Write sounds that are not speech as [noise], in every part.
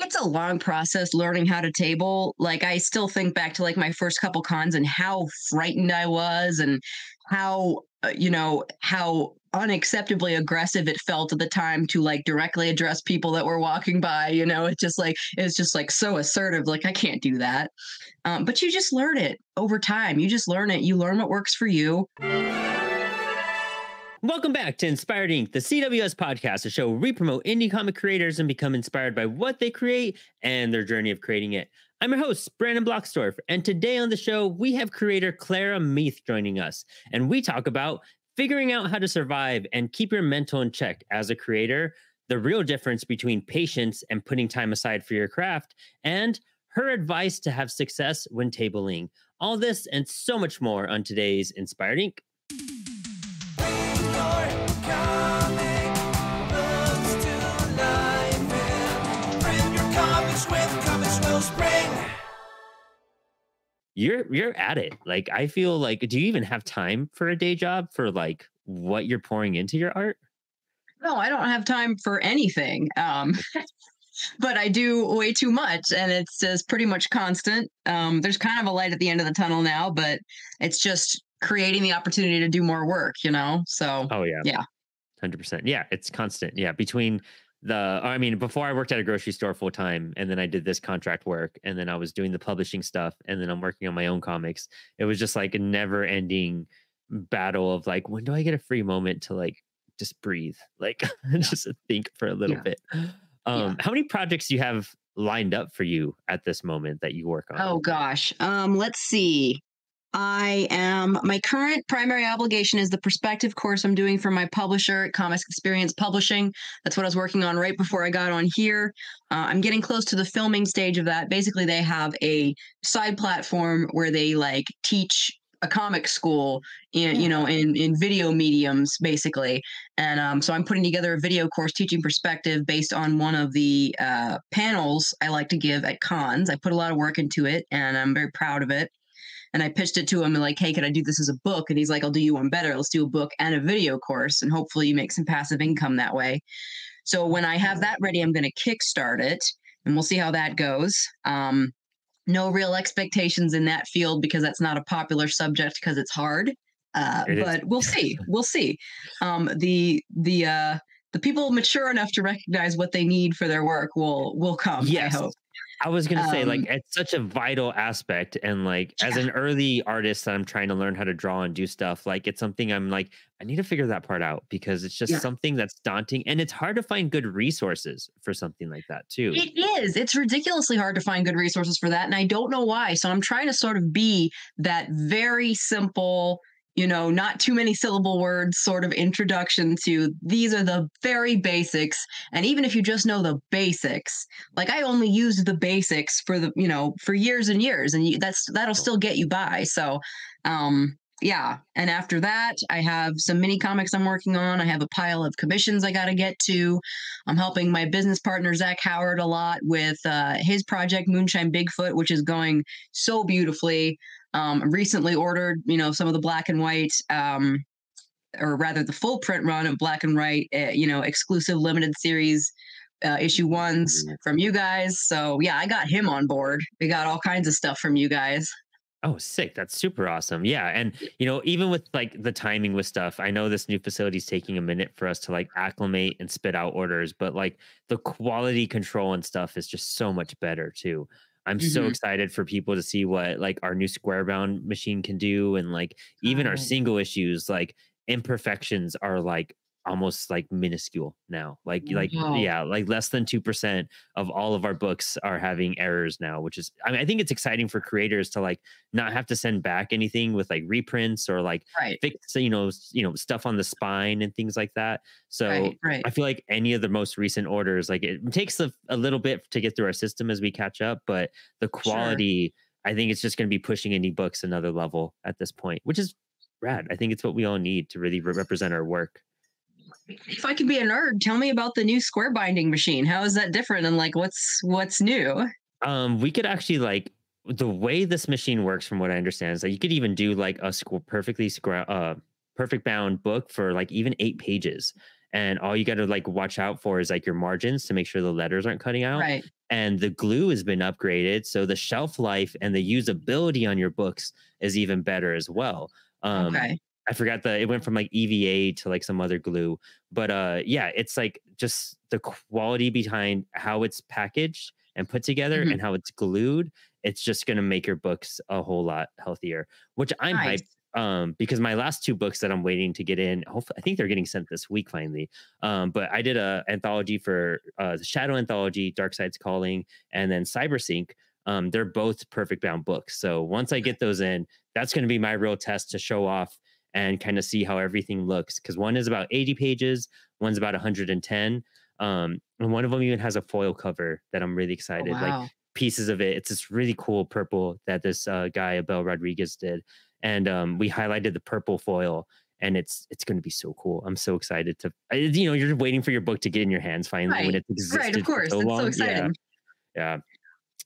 It's a long process learning how to table. Like I still think back to like my first couple cons and how frightened I was and how uh, you know how unacceptably aggressive it felt at the time to like directly address people that were walking by you know? It's just like it's just like so assertive like i can't do that. Um, but you just learn it over time. You just learn it. You learn what works for you Welcome back to Inspired Ink., the CWS podcast, a show where we promote indie comic creators and become inspired by what they create and their journey of creating it. I'm your host, Brandon Bloxdorf, and today on the show, we have creator Clara Meath joining us, and we talk about figuring out how to survive and keep your mental in check as a creator, the real difference between patience and putting time aside for your craft, and her advice to have success when tabling. All this and so much more on today's Inspired Ink. You're you're at it. Like I feel like do you even have time for a day job for like what you're pouring into your art? No, I don't have time for anything. Um [laughs] but I do way too much and it's just pretty much constant. Um there's kind of a light at the end of the tunnel now, but it's just creating the opportunity to do more work, you know? So, oh, yeah. Yeah. 100%. Yeah. It's constant. Yeah. Between the, I mean, before I worked at a grocery store full time and then I did this contract work and then I was doing the publishing stuff and then I'm working on my own comics. It was just like a never ending battle of like, when do I get a free moment to like just breathe, [laughs] like yeah. just think for a little yeah. bit? Um, yeah. How many projects do you have lined up for you at this moment that you work on? Oh gosh. Um, let's see. I am my current primary obligation is the perspective course I'm doing for my publisher, Comics Experience Publishing. That's what I was working on right before I got on here. Uh, I'm getting close to the filming stage of that. Basically, they have a side platform where they like teach a comic school in you know in in video mediums basically and um, so i'm putting together a video course teaching perspective based on one of the uh, panels i like to give at cons i put a lot of work into it and i'm very proud of it and I pitched it to him and like, hey, can I do this as a book? And he's like, I'll do you one better. Let's do a book and a video course, and hopefully you make some passive income that way. So when I have that ready, I'm going to kickstart it, and we'll see how that goes. Um, no real expectations in that field because that's not a popular subject because it's hard. Uh, it but we'll see. We'll see. Um, the the uh, the people mature enough to recognize what they need for their work will will come. Yes. I hope. I was gonna um, say, like, um it's such a vital aspect, and like, yeah. as an early artist that I'm trying to learn how to draw and do stuff, like, it's something I'm like, I need to figure that part out because it's just yeah. something that's daunting, and it's hard to find good resources for something like that too. It is. It's ridiculously hard to find good resources for that, and I don't know why. So I'm trying to sort of be that very simple you know, not too many syllable words sort of introduction to these are the very basics. And even if you just know the basics, like I only used the basics for the, you know, for years and years, and you, that's that'll still get you by. So, um, yeah. And after that, I have some mini comics I'm working on. I have a pile of commissions I got to get to. I'm helping my business partner, Zach Howard, a lot with uh, his project, Moonshine Bigfoot, which is going so beautifully. Um, recently ordered, you know, some of the black and white, um, or rather the full print run of black and white, uh, you know, exclusive limited series uh, issue ones mm-hmm. from you guys. So yeah, I got him on board. We got all kinds of stuff from you guys. Oh, sick. That's super awesome. Yeah. And, you know, even with like the timing with stuff, I know this new facility is taking a minute for us to like acclimate and spit out orders, but like the quality control and stuff is just so much better too. I'm mm-hmm. so excited for people to see what like our new square bound machine can do and like even oh. our single issues like imperfections are like almost like minuscule now like like yeah like less than 2% of all of our books are having errors now which is I mean I think it's exciting for creators to like not have to send back anything with like reprints or like right. fix you know you know stuff on the spine and things like that so right, right. I feel like any of the most recent orders like it takes a, a, little bit to get through our system as we catch up but the quality sure. I think it's just going to be pushing indie books another level at this point which is rad I think it's what we all need to really re- represent our work if I can be a nerd, tell me about the new square binding machine. How is that different and like what's what's new? Um, we could actually like the way this machine works, from what I understand, is that you could even do like a squ- perfectly square, uh, perfect bound book for like even eight pages. and all you got to like watch out for is like your margins to make sure the letters aren't cutting out. Right. And the glue has been upgraded, so the shelf life and the usability on your books is even better as well. Um, okay. I forgot the it went from like EVA to like some other glue, but uh, yeah, it's like just the quality behind how it's packaged and put together Mhm. and how it's glued. It's just gonna make your books a whole lot healthier, which I'm Nice. hyped um because my last two books that i'm waiting to get in hopefully i think they're getting sent this week finally um but i did a anthology for uh the shadow anthology dark side's calling and then cybersync um they're both perfect bound books so once i get those in that's going to be my real test to show off and kind of see how everything looks because one is about 80 pages one's about 110 um and one of them even has a foil cover that i'm really Oh, excited like pieces of it. It's this really cool purple that this uh, guy Abel Rodriguez did, and um, we highlighted the purple foil, and it's it's going to be so cool. I'm so excited to, you know, you're waiting for your book to get in your hands finally when Right. it's existed right. Of course. so it's long. so Yeah, yeah,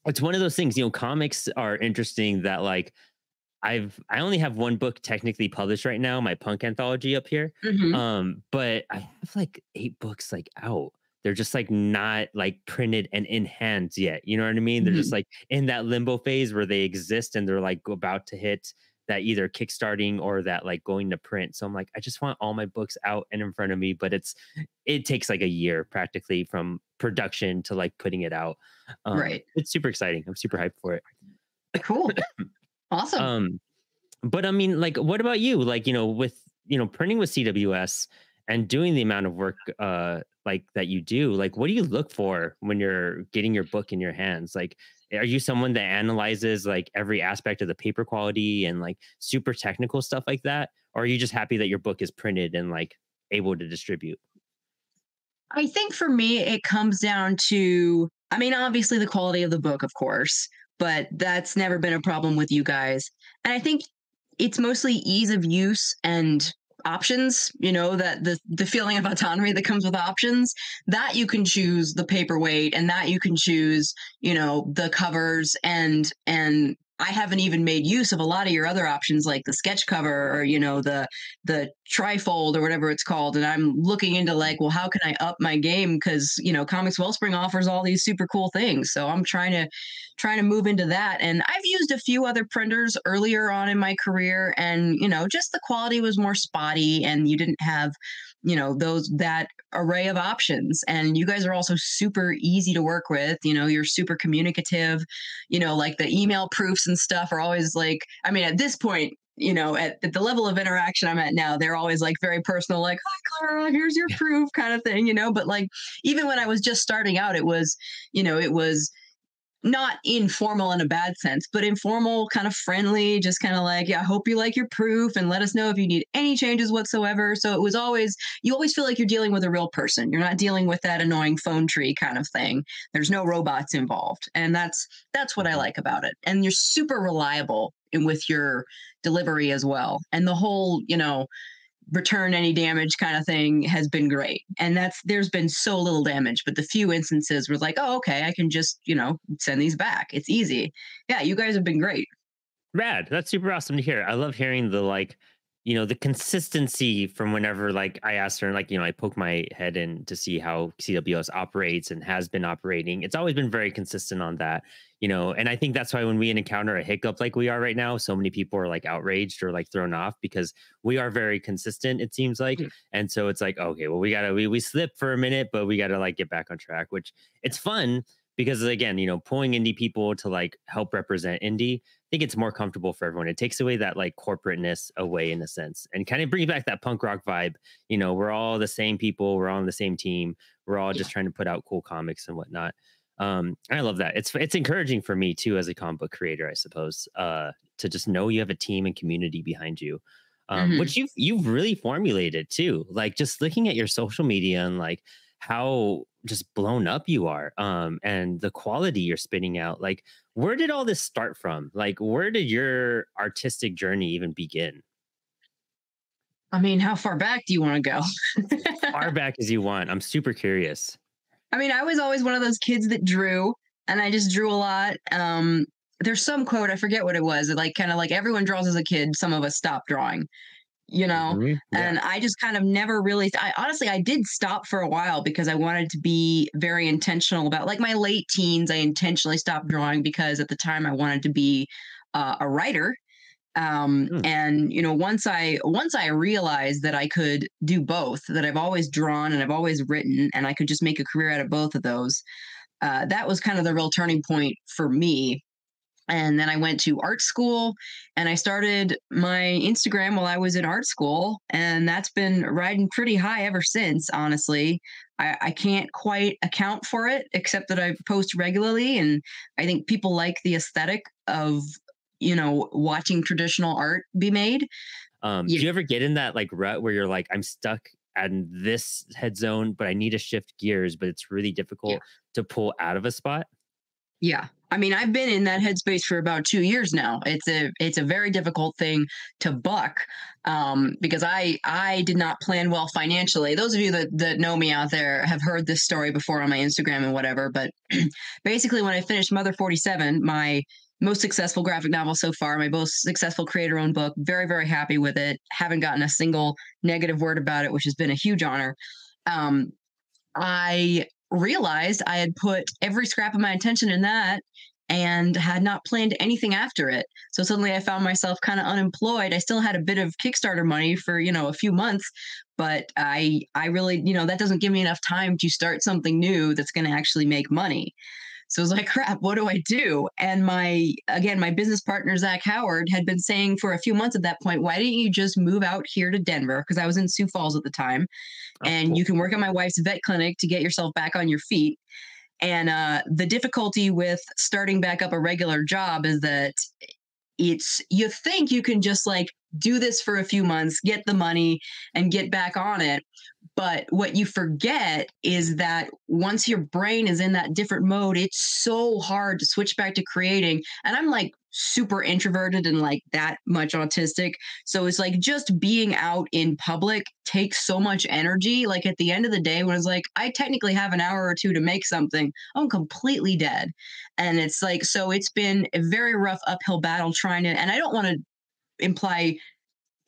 it's one of those things. You know, comics are interesting that like. I've I only have one book technically published right now, my punk anthology up here. Mhm. Um, but I have like eight books like out. They're just like not like printed and in hands yet. You know what I mean? They're just like in that limbo phase where they exist and they're like about to hit that either kickstarting or that like going to print. So I'm like, I just want all my books out and in front of me, but it's it takes like a year practically from production to like putting it out. Um, Right. It's super exciting. I'm super hyped for it. cool. [coughs] [coughs] Awesome. Um, but I mean, like, what about you? Like, you know, with you know, printing with CWS and doing the amount of work uh like that you do, like what do you look for when you're getting your book in your hands? Like, are you someone that analyzes like every aspect of the paper quality and like super technical stuff like that? Or are you just happy that your book is printed and like able to distribute? I think for me, it comes down to, I mean, obviously the quality of the book, of course, but that's never been a problem with you guys. And I think it's mostly ease of use and options you know that the the feeling of autonomy that comes with options that you can choose the paperweight and that you can choose you know the covers and and I haven't even made use of a lot of your other options like the sketch cover or you know the the trifold or whatever it's called and i'm looking into like well how can i up my game? Because you know Comix Wellspring offers all these super cool things so i'm trying to trying to move into that and i've used a few other printers earlier on in my career and you know just the quality was more spotty and you didn't have you know those that array of options and you guys are also super easy to work with you know you're super communicative you know like the email proofs and stuff are always like i mean at this point you know, at, at, the level of interaction I'm at now, they're always like very personal, like, hi, Clara, here's your proof kind of thing, you know. But like, even when I was just starting out, it was, you know, it was not informal in a bad sense, but informal, kind of friendly, just kind of like, yeah, I hope you like your proof and let us know if you need any changes whatsoever. So it was always, you always feel like you're dealing with a real person. You're not dealing with that annoying phone tree kind of thing. There's no robots involved. And that's, that's what I mm-hmm. like about it. And you're super reliable in, with your delivery as well. And the whole, you know, return any damage kind of thing has been great. And that's there's been so little damage, but the few instances were like, oh, okay, I can just, you know, send these back. It's easy. Yeah, you guys have been great. Rad. That's super awesome to hear. I love hearing the like, you know, the consistency from whenever like I asked her, like, you know, I poke my head in to see how CWS operates and has been operating. It's always been very consistent on that, you know, and I think that's why when we encounter a hiccup like we are right now, so many people are like outraged or like thrown off because we are very consistent, it seems like. Mm-hmm. And so it's like, okay, well, we gotta we we slip for a minute, but we gotta like get back on track, which it's fun because again, you know, pulling indie people to like help represent indie, think it's more comfortable for everyone. It takes away that like corporateness away in a sense and kind of brings back that punk rock vibe. You know, we're all the same people, we're all on the same team, we're all just trying to put out cool comics and whatnot. Um, I love that. It's it's encouraging for me too as a comic book creator, I suppose, uh, to just know you have a team and community behind you. Um, mm-hmm. which you've you've really formulated too. Like just looking at your social media and like how just blown up you are um and the quality you're spitting out like where did all this start from? Like where did your artistic journey even begin? I mean how far back do you want to go? Far back as you want i'm super curious. I mean i was always one of those kids that drew and i just drew a lot um there's some quote i forget what it was like kind of like everyone draws as a kid some of us stop drawing you know Mhm. Yeah. and i just kind of never really i honestly i did stop for a while because i wanted to be very intentional about like my late teens i intentionally stopped drawing because at the time i wanted to be uh, a writer um Hmm. and you know once i once i realized that i could do both that i've always drawn and i've always written and i could just make a career out of both of those uh, that was kind of the real turning point for me and then I went to art school and I started my Instagram while I was in art school. And that's been riding pretty high ever since, honestly. I, I can't quite account for it, except that I post regularly. And I think people like the aesthetic of, you know, watching traditional art be made. Um, Yeah. do you ever get in that like rut where you're like, I'm stuck in this head zone, but I need to shift gears, but it's really difficult to pull out of a spot? Yeah. I mean, I've been in that headspace for about two years now. It's a it's a very difficult thing to buck um, because I I did not plan well financially. Those of you that that know me out there have heard this story before on my Instagram and whatever. But [clears throat] basically, when I finished Mother Forty Seven, my most successful graphic novel so far, my most successful creator-owned book, very very happy with it. Haven't gotten a single negative word about it, which has been a huge honor. Um, I realized I had put every scrap of my attention in that and had not planned anything after it. So suddenly I found myself kind of unemployed. I still had a bit of Kickstarter money for, you know, a few months, but I I really, you know, that doesn't give me enough time to start something new that's going to actually make money. So I was like, [laughs] crap, what do I do? And my, again, my business partner, Zach Howard, had been saying for a few months at that point, why didn't you just move out here to Denver? Because I was in Sioux Falls at the time. Oh, and cool. you can work at my wife's vet clinic to get yourself back on your feet. And uh, the difficulty with starting back up a regular job is that it's, you think you can just like do this for a few months, get the money, and get back on it. But what you forget is that once your brain is in that different mode, it's so hard to switch back to creating. And I'm like super introverted and like that much autistic. So it's like just being out in public takes so much energy. Like at the end of the day, when it's like, I technically have an hour or two to make something, I'm completely dead. And it's like, so it's been a very rough uphill battle trying to, and I don't want to imply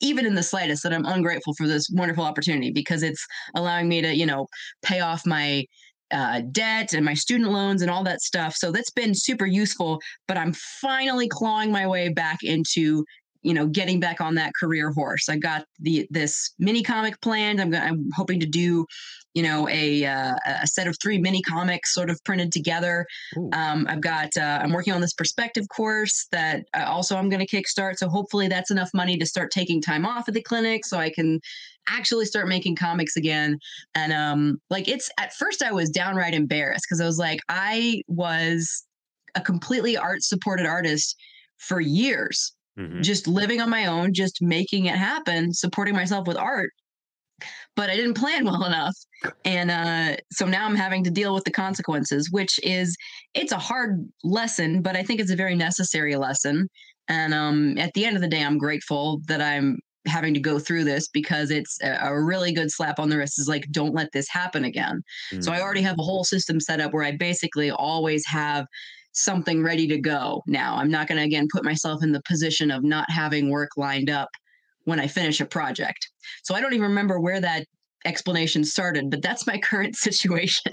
even in the slightest that I'm ungrateful for this wonderful opportunity because it's allowing me to, you know, pay off my uh, debt and my student loans and all that stuff. So that's been super useful. But I'm finally clawing my way back into, you know, getting back on that career horse. I got the this mini comic planned. I'm go- I'm hoping to do, you know, a uh, a set of three mini comics sort of printed together. Um, I've got uh, I'm working on this perspective course that uh, also I'm going to kickstart. So hopefully that's enough money to start taking time off at the clinic so I can actually start making comics again. And um, like it's at first I was downright embarrassed because I was like I was a completely art supported artist for years, Mhm. just living on my own, just making it happen, supporting myself with art. But I didn't plan [laughs] well enough. And uh, so now I'm having to deal with the consequences, which is it's a hard lesson, but I think it's a very necessary lesson. And um, at the end of the day, I'm grateful that I'm having to go through this because it's a, really good slap on the wrist. Is like, don't let this happen again. So I Mhm. already have a whole system set up where I basically always have something ready to go. Now I'm not going to again put myself in the position of not having work lined up when I finish a project. So I don't even remember where that explanation started, but that's my [laughs] current situation.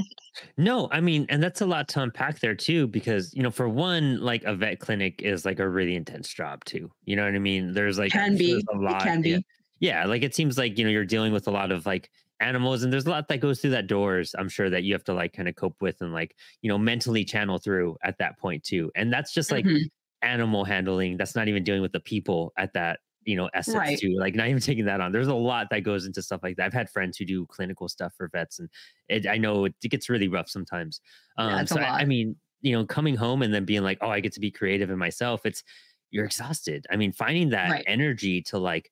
No, I mean, and that's a lot to unpack there too, because you know, for one, like a vet clinic is like a really intense job too. You know what I mean? There's like Can be. a It lot. can yeah. be. yeah, like it seems like you know you're dealing with a lot of like animals, and there's a lot that goes through that doors. I'm sure that you have to like kind of cope with and like you know mentally channel through at that point too. And that's just like Mhm. animal handling. That's not even dealing with the people at that you know essence Right. too. Like not even taking that on. There's a lot that goes into stuff like that. I've had friends who do clinical stuff for vets, and it, I know it, gets really rough sometimes. Um, Yeah, a so I, I mean, you know, coming home and then being like, oh, I get to be creative in myself. It's you're exhausted. I mean, finding that Right. energy to like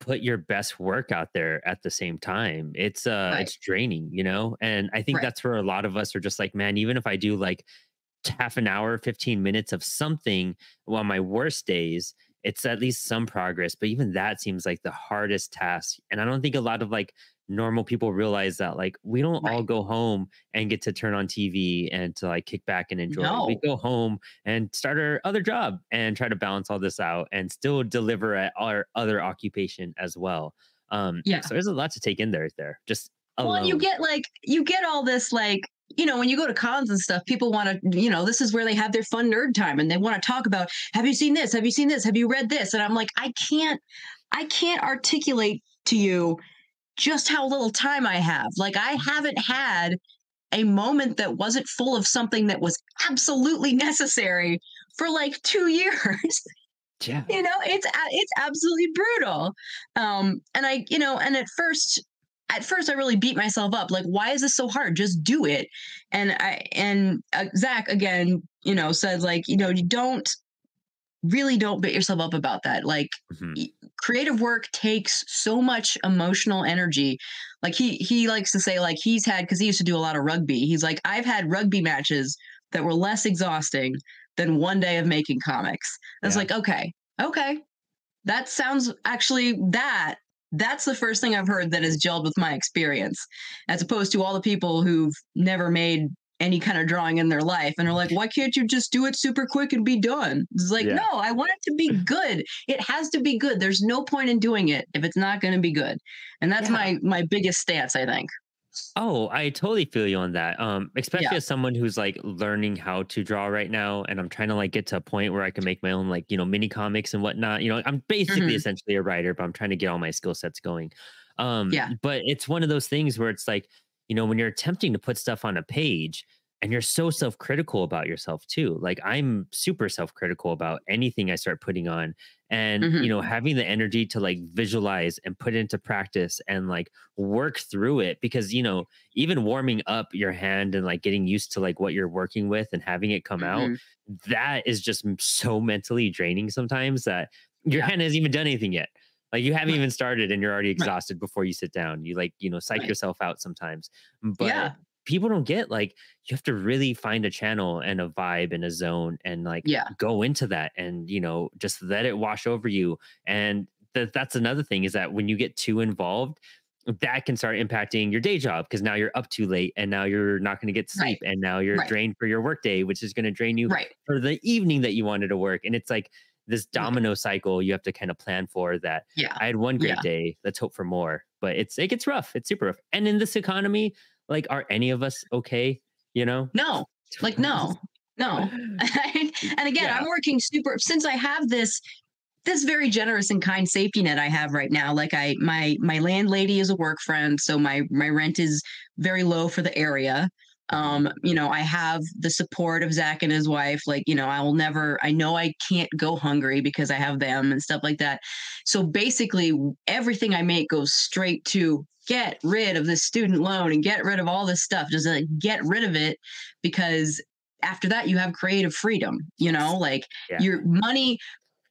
put your best work out there at the same time it's uh Right. it's draining you know and i think Right. that's where a lot of us are just like man even if i do like half an hour 15 minutes of something on my worst days it's at least some progress but even that seems like the hardest task and i don't think a lot of like normal people realize that like we don't all go home and get to turn on TV and to like kick back and enjoy. We go home and start our other job and try to balance all this out and still deliver at our other occupation as well. Um, Yeah. so there's a lot to take in there. There, just Well, and you get like you get all this like you know when you go to cons and stuff, people want to you know this is where they have their fun nerd time and they want to talk about have you seen this? Have you seen this? Have you read this? And I'm like I can't I can't articulate to you just how little time I have. Like I haven't had a moment that wasn't full of something that was absolutely necessary for like 2 [laughs] years. yeah, you know it's it's absolutely brutal. Um and i you know and at first at first i really beat myself up like why is this so hard? Just do it. And i and uh, zach again you know said like you know you don't really don't beat yourself up about that. Like mhm, y- creative work takes so much emotional energy. Like he he likes to say like he's had because he used to do a lot of rugby. He's like i've had rugby matches that were less exhausting than one day of making comics. I was Yeah. like okay okay. That sounds actually that that's the first thing i've heard that has gelled with my experience as opposed to all the people who've never made any kind of drawing in their life and they're like why can't you just do it super quick and be done it's like Yeah. no i want it to be [laughs] good it has to be good there's no point in doing it if it's not going to be good and that's Yeah. my my biggest stance i think Oh, I totally feel you on that. Um, especially Yeah. as someone who's like learning how to draw right now, and I'm trying to like get to a point where I can make my own like you know mini comics and whatnot. You know, I'm basically Mhm. essentially a writer, but I'm trying to get all my skill sets going. Um, Yeah. But it's one of those things where it's like, you know, when you're attempting to put stuff on a page, and you're so self-critical about yourself too. Like I'm super self-critical about anything I start putting on, and Mhm. you know, having the energy to like visualize and put into practice and like work through it because you know even warming up your hand and like getting used to like what you're working with and having it come out Mhm. that is just so mentally draining sometimes that your Yeah. hand hasn't even done anything yet like you haven't even started and you're already exhausted before you sit down. You like you know psych Right. yourself out sometimes. But yeah. people don't get like you have to really find a channel and a vibe and a zone and like Yeah. go into that and you know just let it wash over you. And that that's another thing is that when you get too involved that can start impacting your day job because now you're up too late and now you're not going to get sleep and now you're Right. drained for your workday which is going to drain you right. for the evening that you wanted to work. And it's like this domino cycle you have to kind of plan for that yeah I had one great Yeah. day. Let's hope for more. But it's it gets rough. It's super rough. And in this economy, like, are any of us okay? You know? no like no no [laughs] and again Yeah. i'm working super since i have this this very generous and kind safety net i have right now like i my my landlady is a work friend so my my rent is very low for the area um you know i have the support of zach and his wife like you know i will never i know i can't go hungry because i have them and stuff like that. So basically everything i make goes straight to get rid of this student loan and get rid of all this stuff just like get rid of it because after that you have creative freedom you know? Like Yeah. your money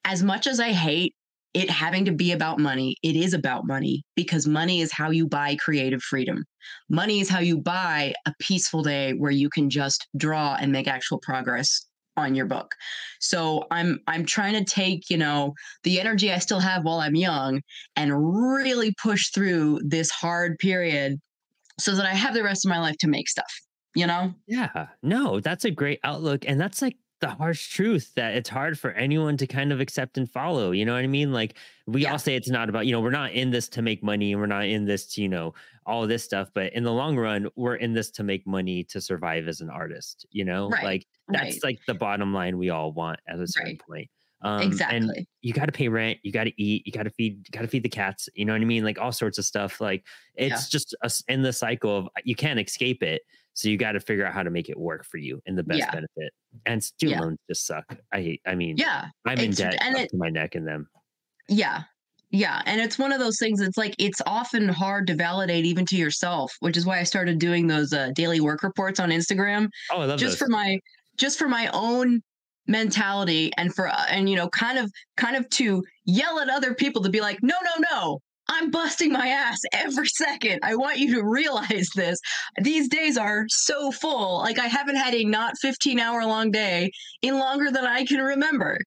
as much as i hate it having to be about money it is about money because money is how you buy creative freedom money is how you buy a peaceful day where you can just draw and make actual progress on your book so i'm i'm trying to take you know the energy i still have while i'm young and really push through this hard period so that i have the rest of my life to make stuff you know Yeah. No, that's a great outlook. And that's like the harsh truth that it's hard for anyone to kind of accept and follow. You know what I mean? Like we Yeah. all say it's not about, you know, we're not in this to make money and we're not in this to, you know, all this stuff. But in the long run, we're in this to make money to survive as an artist, you know? Right, Like that's right like the bottom line we all want at a certain Right. point. Um, And exactly you got to pay rent, you got to eat, you got to feed, you got to feed the cats. You know what I mean? Like all sorts of stuff. Like it's just a in the cycle of you can't escape it. So you got to figure out how to make it work for you in the best Yeah. benefit. And student Yeah. loans just suck. I hate. I mean, yeah I'm in debt and up it- to my neck in them. Yeah. Yeah. And it's one of those things it's like it's often hard to validate even to yourself, which is why I started doing those uh, daily work reports on Instagram Oh, I love just those. for my just for my own mentality and for uh, and you know kind of kind of to yell at other people to be like no no no I'm busting my ass every second. I want you to realize this. These days are so full. Like I haven't had a not 15 hour long day in longer than I can remember.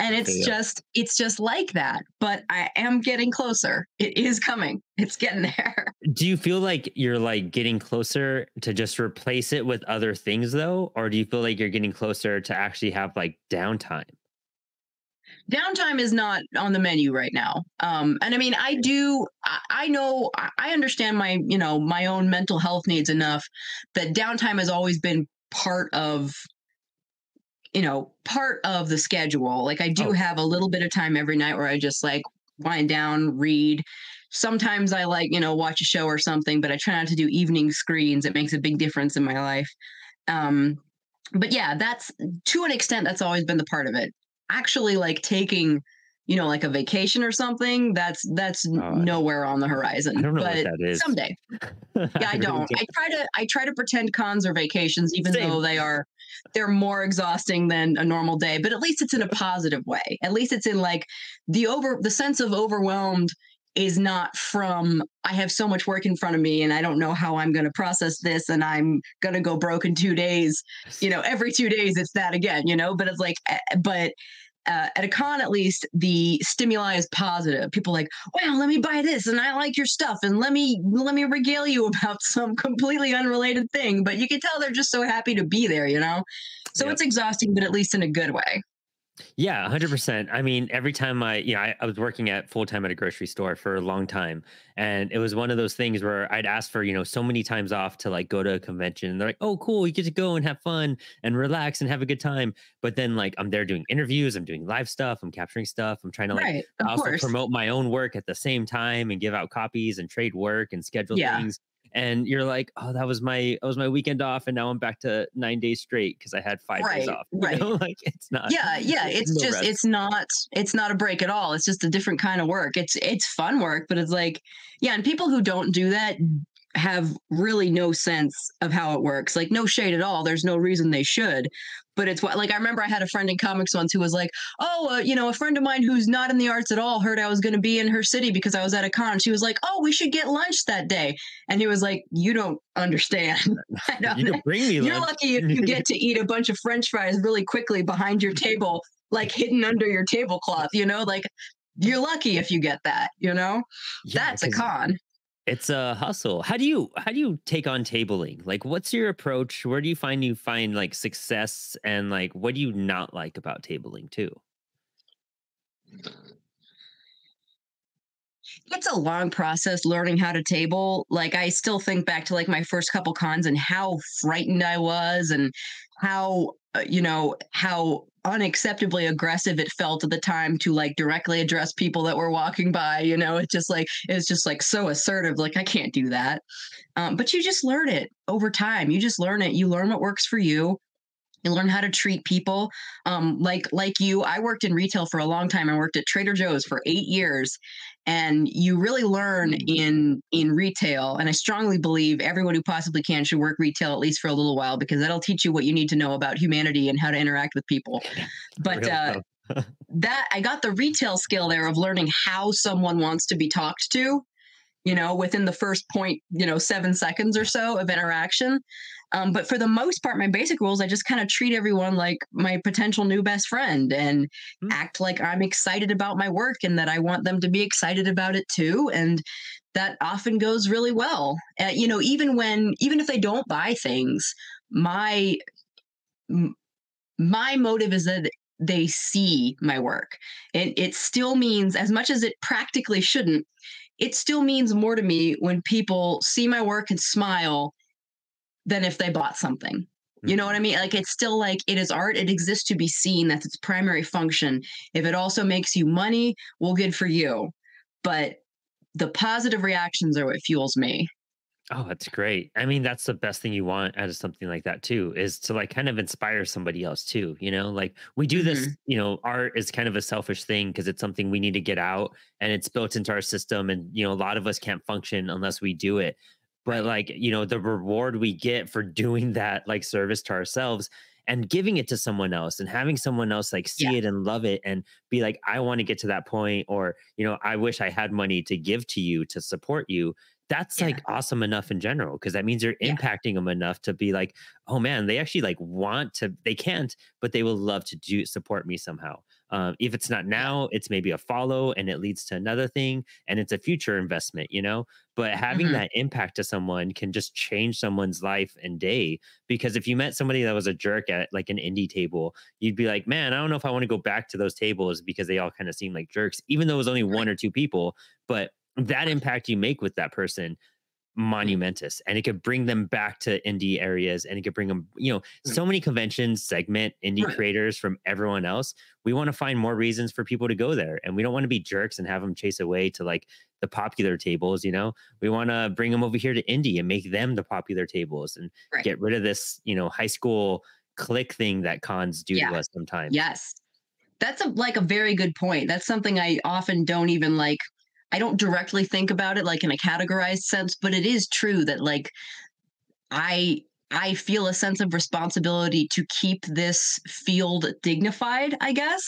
And it's yeah. just it's just like that. But I am getting closer. It is coming. It's getting [laughs] there. Do you feel like you're like getting closer to just replace it with other things though? Or do you feel like you're getting closer to actually have like downtime? Downtime is not on the menu right now. Um and i mean i do I, I, know i understand my you know my own mental health needs enough that downtime has always been part of you know part of the schedule. Like i do oh. have a little bit of time every night where i just like wind down read. Sometimes i like you know watch a show or something but i try not to do evening screens. It makes a big difference in my life. Um but yeah that's to an extent that's always been the part of it actually like taking you know like a vacation or something that's that's uh, nowhere on the horizon I don't know but what that is. someday [laughs] yeah i don't i try to i try to pretend cons are vacations even Same. though they are they're more exhausting than a normal day but at least it's in a positive way at least it's in like the over the sense of overwhelmed is not from I have so much work in front of me and I don't know how I'm going to process this and I'm going to go broke in 2 days. You know, every 2 days it's that again, you know, but it's like eh, but uh, at a con at least the stimuli is positive. People like wow let me buy this and i like your stuff and let me let me regale you [laughs] about some completely unrelated thing. But you can tell they're just so happy to be there you know? So yep. it's exhausting but at least in a good way yeah, 100%. I mean, every time I, you know, I, I was working at full time at a grocery store for a long time. And it was one of those things where I'd ask for, you know, so many times off to like go to a convention. And they're like, oh, cool. You get to go and have fun and relax and have a good time. But then, like, I'm there doing interviews, I'm doing live stuff, I'm capturing stuff. I'm trying to like right, also course. promote my own work at the same time and give out copies and trade work and schedule yeah. things and you're like, oh, that was my that was my weekend off, and now I'm back to nine days straight because I had five right, days off. [laughs] Right. Know? Like it's not. Yeah, yeah. It's no just rest. it's not it's not a break at all. It's just a different kind of work. It's it's fun work, but it's like yeah, and people who don't do that have really no sense of how it works. Like no shade at all. There's no reason they should. But it's what like I remember I had a friend in comics once who was like, "Oh, uh, you know, a friend of mine who's not in the arts at all heard I was going to be in her city because I was at a con. She was like, "Oh, we should get lunch that day." And he was like, "You don't understand. [laughs] don't [laughs] you don't [laughs] bring me You're lunch. lucky if you get to eat a bunch of french fries really quickly behind your table, like hidden under your tablecloth, you know? Like you're lucky if you get that, you know? Yeah, That's a con. It's a hustle. How do you how do you take on tabling? Like what's your approach? Where do you find you find like success and like what do you not like about tabling too? It's a long process learning how to table. Like I still think back to like my first couple cons and how frightened I was and how uh, you know how unacceptably aggressive it felt at the time to like directly address people that were walking by you know? It's just like it's just like so assertive like i can't do that. Um, but you just learn it over time. You just learn it. You learn what works for you. You learn how to treat people. Um, like like you i worked in retail for a long time. I worked at trader joe's for eight years and you really learn mm. in in retail and i strongly believe everyone who possibly can should work retail at least for a little while because that'll teach you what you need to know about humanity and how to interact with people [laughs] but uh, [laughs] that i got the retail skill there of learning how someone wants to be talked to you know within the first point you know seven seconds or so of interaction um, but for the most part, my basic rules, I just kind of treat everyone like my potential new best friend and mm-hmm. act like I'm excited about my work and that I want them to be excited about it too. And that often goes really well. Uh, you know, even when, even if they don't buy things, my, my motive is that they see my work. And it still means, as much as it practically shouldn't, it still means more to me when people see my work and smile than if they bought something. You know what I mm-hmm. mean? Like it's still like it is art. It exists to be seen. That's its primary function. If it also makes you money, well, good for you. But the positive reactions are what fuels me. Oh, that's great. I mean, that's the best thing you want out of something like that too, is to like kind of inspire somebody else too. You know, like we do this, mm-hmm. you know, art is kind of a selfish thing because it's something we need to get out and it's built into our system. And, you know, a lot of us can't function unless we do it but like you know the reward we get for doing that like service to ourselves and giving it to someone else and having someone else like see Yeah. it and love it and be like i want to get to that point or you know i wish i had money to give to you to support you that's Yeah. like awesome enough in general because that means you're Yeah. impacting them enough to be like oh man they actually like want to they can't but they will love to do support me somehow um, if it's not now it's maybe a follow and it leads to another thing and it's a future investment you know? But having Mhm. that impact to someone can just change someone's life and day because if you met somebody that was a jerk at like an indie table you'd be like man i don't know if i want to go back to those tables because they all kind of seem like jerks even though it was only one or two people but that impact you make with that person Mm. monumentous and it could bring them back to indie areas and it could bring them you know mm. so many conventions segment indie Right. creators from everyone else we want to find more reasons for people to go there and we don't want to be jerks and have them chase away to like the popular tables you know we want to bring them over here to indie and make them the popular tables and Right. get rid of this you know high school click thing that cons do Yeah. to us sometimes Yes. That's a like a very good point. That's something I often don't even like I don't directly think about it like in a categorized sense, but it is true that like I I feel a sense of responsibility to keep this field dignified, I guess.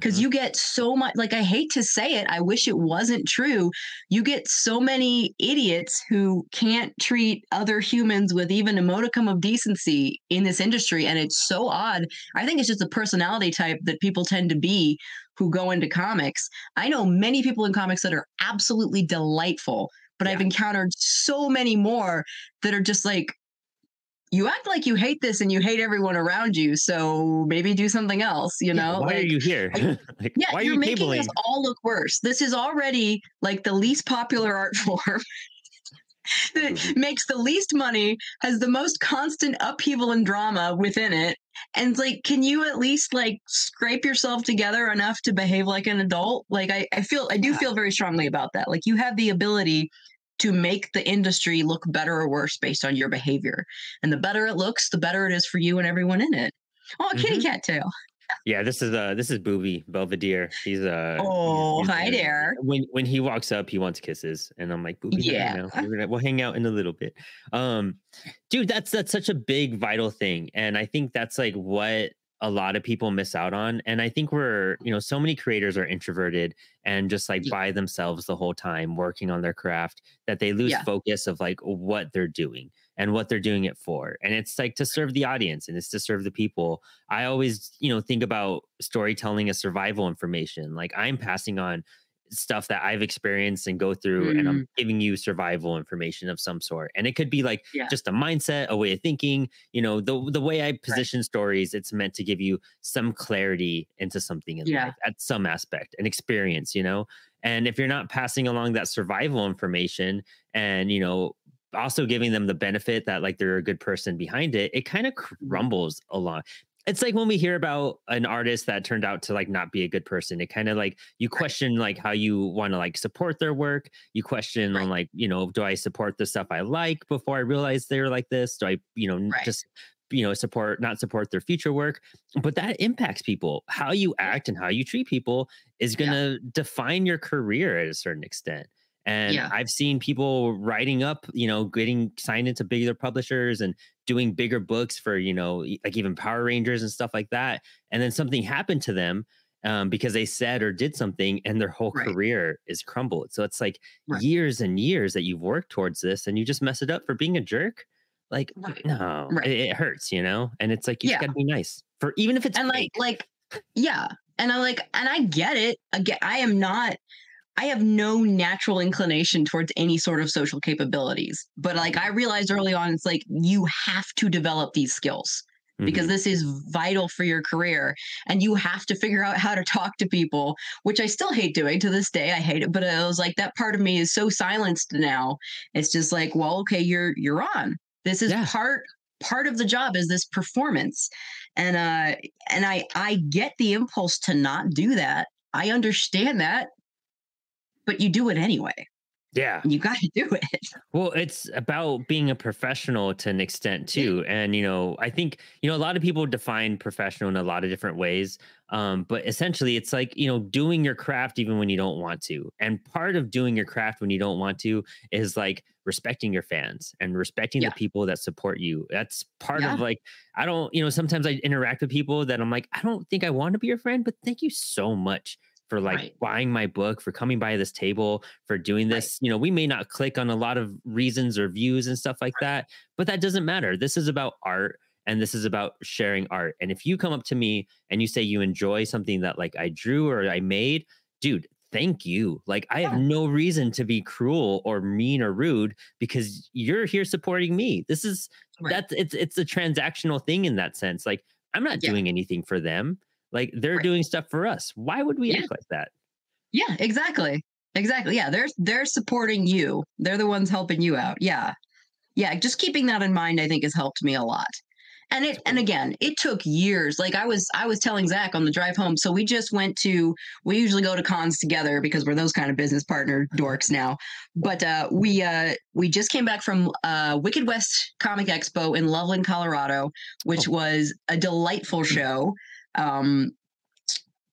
because Mhm. you get so much like i hate to say it i wish it wasn't true you get so many idiots who can't treat other humans with even a modicum of decency in this industry and it's so odd i think it's just a personality type that people tend to be who go into comics i know many people in comics that are absolutely delightful but i've encountered so many more that are just like you act like you hate this and you hate everyone around you so maybe do something else you Yeah, know why are you here [laughs] like, yeah, why are you're you making tabling us all look worse. This is already like the least popular art [laughs] form. [laughs] that Mhm. makes the least money, has the most constant upheaval and drama within it. And like, can you at least like scrape yourself together enough to behave like an adult? Like I, I feel I do feel very strongly about that. Like you have the ability to make the industry look better or worse based on your behavior. And the better it looks, the better it is for you and everyone in it. Oh, a kitty cat tail. Yeah, this is uh this is Booby Belvedere. He's uh Oh, he's, hi uh, there. When when he walks up, he wants kisses, and I'm like, Booby, yeah, Yeah. we're gonna we'll hang out in a little bit. Um, dude, that's that's such a big vital thing, and I think that's like what a lot of people miss out on. And I think we're you know so many creators are introverted and just like Yeah. by themselves the whole time working on their craft that they lose Yeah. focus of like what they're doing and what they're doing it for. And it's like to serve the audience and it's to serve the people. I always, you know, think about storytelling as survival information. Like I'm mm. passing on stuff that I've experienced and go through, and I'm mm. giving you survival information of some sort. And it could be like Yeah. just a mindset, a way of thinking. You know, the the way I position stories, it's meant to give you some clarity into something in Yeah. life at some aspect, an experience. You know, and if you're not passing along that survival information, and you know also giving them the benefit that like they're a good person behind it, it kind of mm-hmm. crumbles along. It's like when we hear about an artist that turned out to like not be a good person, it kind of like you question like how you want to like support their work. You question on like, you know, do I support the stuff I like before I realize they're like this? Do I, you know, Right. just you know support not support their future work but that impacts people how you act and how you treat people is going to define your career at a certain extent and Yeah. I've seen people writing up, you know, getting signed into bigger publishers and doing bigger books for, you know, like even Power Rangers and stuff like that. And then something happened to them um, because they said or did something and their whole Right. career is crumbled. So it's like Right. years and years that you've worked towards this and you just mess it up for being a jerk. Like, Right. no, it, it hurts, you know? And it's like, you Yeah. gotta be nice for even if it's and like fake. like yeah and i like and i get it again i am not i have no natural inclination towards any sort of social capabilities but like i realized early on it's like you have to develop these skills because Mhm. this is vital for your career and you have to figure out how to talk to people which i still hate doing to this day i hate it but it was like that part of me is so silenced now it's just like well okay you're you're on this is Yeah. part part of the job is this performance and uh and i i get the impulse to not do that i understand that but you do it anyway Yeah. You got to [laughs] do it. Well, it's about being a professional to an extent too. And, you know, I think, you know, a lot of people define professional in a lot of different ways. Um, but essentially, it's like, you know, doing your craft even when you don't want to. And part of doing your craft when you don't want to is like respecting your fans and respecting Yeah. the people that support you. That's part Yeah. of like, I don't, you know, sometimes I interact with people that I'm like, I don't think I want to be your friend, but thank you so much for like Right. buying my book, for coming by this table, for doing Right. this. You know, we may not click on a lot of reasons or views and stuff like that, but that doesn't matter. This is about art and this is about sharing art. And if you come up to me and you say you enjoy something that like I drew or I made, dude, thank you. Like I have no reason to be cruel or mean or rude because you're here supporting me. This is Right. that's it's it's a transactional thing in that sense. Like I'm not Yeah. doing anything for them. Like they're Right. doing stuff for us. Why would we Yeah. act like that? Yeah, exactly. Exactly. Yeah, they're they're supporting you. They're the ones helping you out. Yeah. Yeah, just keeping that in mind I think has helped me a lot. And it and again, it took years. Like I was I was telling Zach on the drive home. So we just went to we usually go to cons together because we're those kind of business partner dorks now. But uh we uh we just came back from uh Wicked West Comic Expo in Loveland, Colorado, which was a delightful show. Um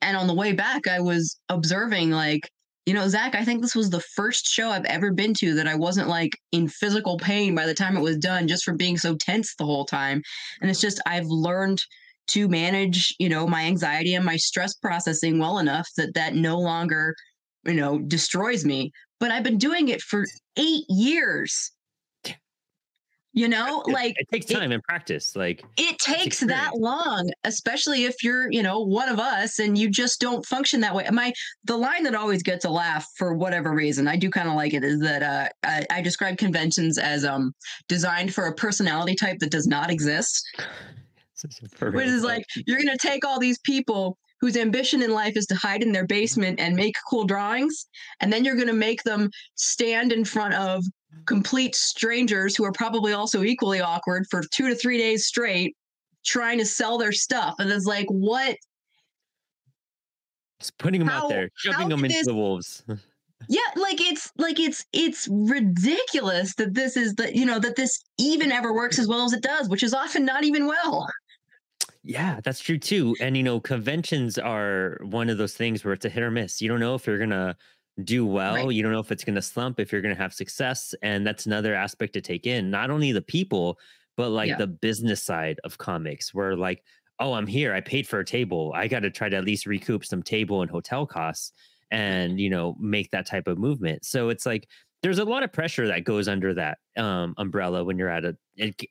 and on the way back, I was observing, like, you know, Zach, I think this was the first show I've ever been to that I wasn't like in physical pain by the time it was done just from being so tense the whole time. And it's just, I've learned to manage, you know, my anxiety and my stress processing well enough that that no longer, you know, destroys me. But I've been doing it for eight years. You know, It- like it takes it- time and practice. Like it takes that long especially if you're you know one of us and you just don't function that way. My the line that always gets a laugh for whatever reason i do kind of like it is that uh, I, I describe conventions as um designed for a personality type that does not exist. [laughs] Which is like you're gonna take all these people whose ambition in life is to hide in their basement and make cool drawings and then you're gonna make them stand in front of complete strangers who are probably also equally awkward for two to three days straight trying to sell their stuff and it's like what just putting them how- out there, shoving them into this- the wolves. [laughs] yeah like it's like it's it's ridiculous that this is the you know that this even ever works as well as it does which is often not even well Yeah, that's true too. And you know, conventions are one of those things where it's a hit or miss. You don't know if you're gonna do well. Right. You don't know if it's gonna slump, if you're gonna have success. And that's another aspect to take in. Not only the people, but like Yeah. the business side of comics, where like, oh, I'm here. I paid for a table. I got to try to at least recoup some table and hotel costs, and you know, make that type of movement. So it's like there's a lot of pressure that goes under that um, umbrella when you're at a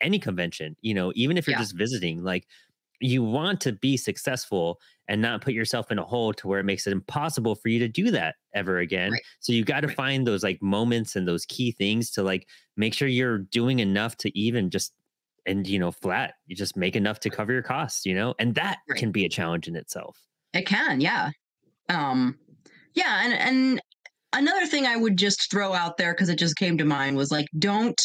any convention. You know, even if you're Yeah. just visiting, like you want to be successful and not put yourself in a hole to where it makes it impossible for you to do that ever again. Right. So you got to Right. find those like moments and those key things to like make sure you're doing enough to even just and you know flat you just make enough to cover your costs you know and that Right. can be a challenge in itself It can, yeah. Um yeah, and and another thing I would just throw out there cuz it just came to mind was like don't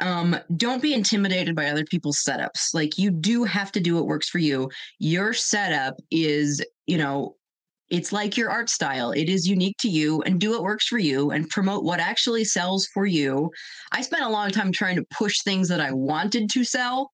um don't be intimidated by other people's setups. Like you do have to do what works for you. Your setup is, you know, it's like your art style. It is unique to you and do what works for you and promote what actually sells for you. I spent a long time trying to push things that I wanted to sell.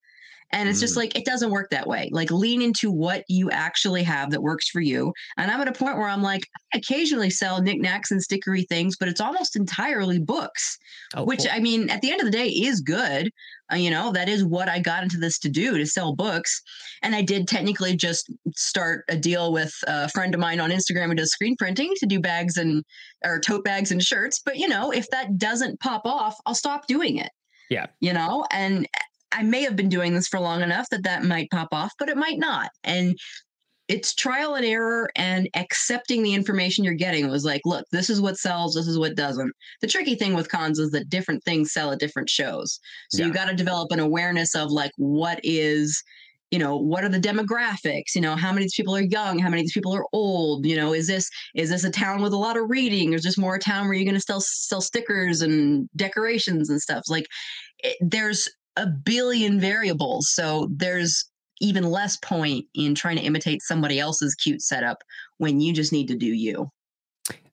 And it's just Mm. like, it doesn't work that way. Like, lean into what you actually have that works for you. And I'm at a point where I'm like, I occasionally sell knickknacks and stickery things, but it's almost entirely books, oh which cool. I mean, at the end of the day, is good. Uh, you know, that is what I got into this to do to sell books. And I did technically just start a deal with a friend of mine on Instagram who does screen printing to do bags and or tote bags and shirts. But you know, if that doesn't pop off, I'll stop doing it. Yeah. You know, and I may have been doing this for long enough that that might pop off, but it might not. And it's trial and error and accepting the information you're getting was like, look, this is what sells, this is what doesn't. The tricky thing with cons is that different things sell at different shows. So you Yeah. got to develop an awareness of like what is you know what are the demographics you know how many of these people are young how many of these people are old you know is this is this a town with a lot of reading or is this more a town where you're going to sell sell stickers and decorations and stuff like it, there's a billion variables so there's even less point in trying to imitate somebody else's cute setup when you just need to do you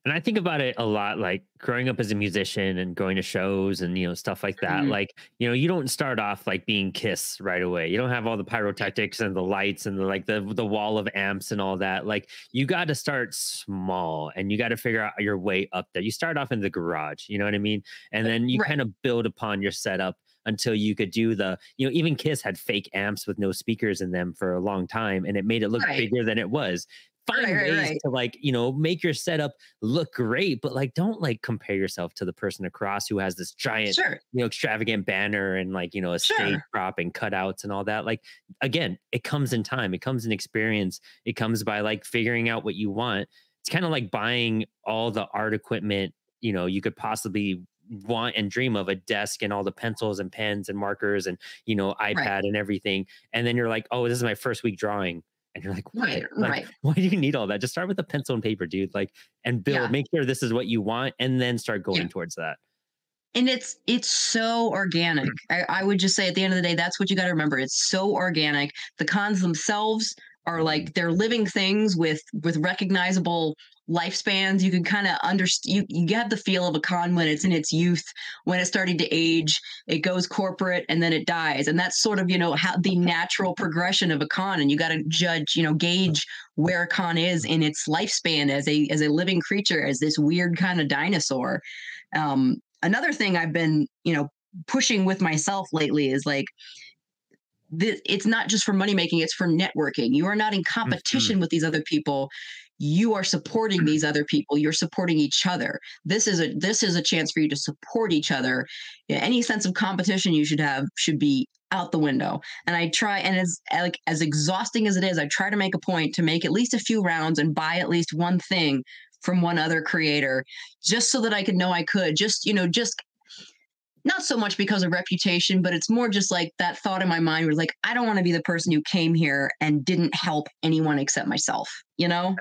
And I think about it a lot like growing up as a musician and going to shows and you know stuff like that. Mm-hmm. Like, you know, you don't start off like being Kiss right away. You don't have all the pyrotechnics and the lights and the like the the wall of amps and all that. Like you got to start small and you got to figure out your way up there. You start off in the garage, you know what I mean? And then you right. kind of build upon your setup until you could do the, you know, even Kiss had fake amps with no speakers in them for a long time and it made it look right. bigger than it was find right, ways right. to like you know make your setup look great but like don't like compare yourself to the person across who has this giant sure. you know extravagant banner and like you know a sure. stage prop and cutouts and all that like again it comes in time it comes in experience it comes by like figuring out what you want it's kind of like buying all the art equipment you know you could possibly want and dream of a desk and all the pencils and pens and markers and you know ipad right. and everything and then you're like oh this is my first week drawing and you're like, right, like, right. Why do you need all that? Just start with a pencil and paper, dude. Like, and build. Yeah. Make sure this is what you want, and then start going yeah. towards that. And it's it's so organic. [clears throat] I, I would just say at the end of the day, that's what you got to remember. It's so organic. The cons themselves are like mm-hmm. they're living things with with recognizable lifespans you can kind of understand you, you have the feel of a con when it's in its youth when it's starting to age it goes corporate and then it dies and that's sort of you know how the natural progression of a con and you got to judge you know gauge where a con is in its lifespan as a as a living creature as this weird kind of dinosaur. Um another thing i've been you know pushing with myself lately is like it's not just for money making it's for networking. You are not in competition mm-hmm. with these other people you are supporting these [clears throat] other people. You're supporting each other. This is a this is a chance for you to support each other. Any sense of competition you should have should be out the window. And i try and as like as exhausting as it is i try to make a point to make at least a few rounds and buy at least one thing from one other creator just so that i could know i could. Just you know just not so much because of reputation, but it's more just like that thought in my mind was like, I don't want to be the person who came here and didn't help anyone except myself, you know?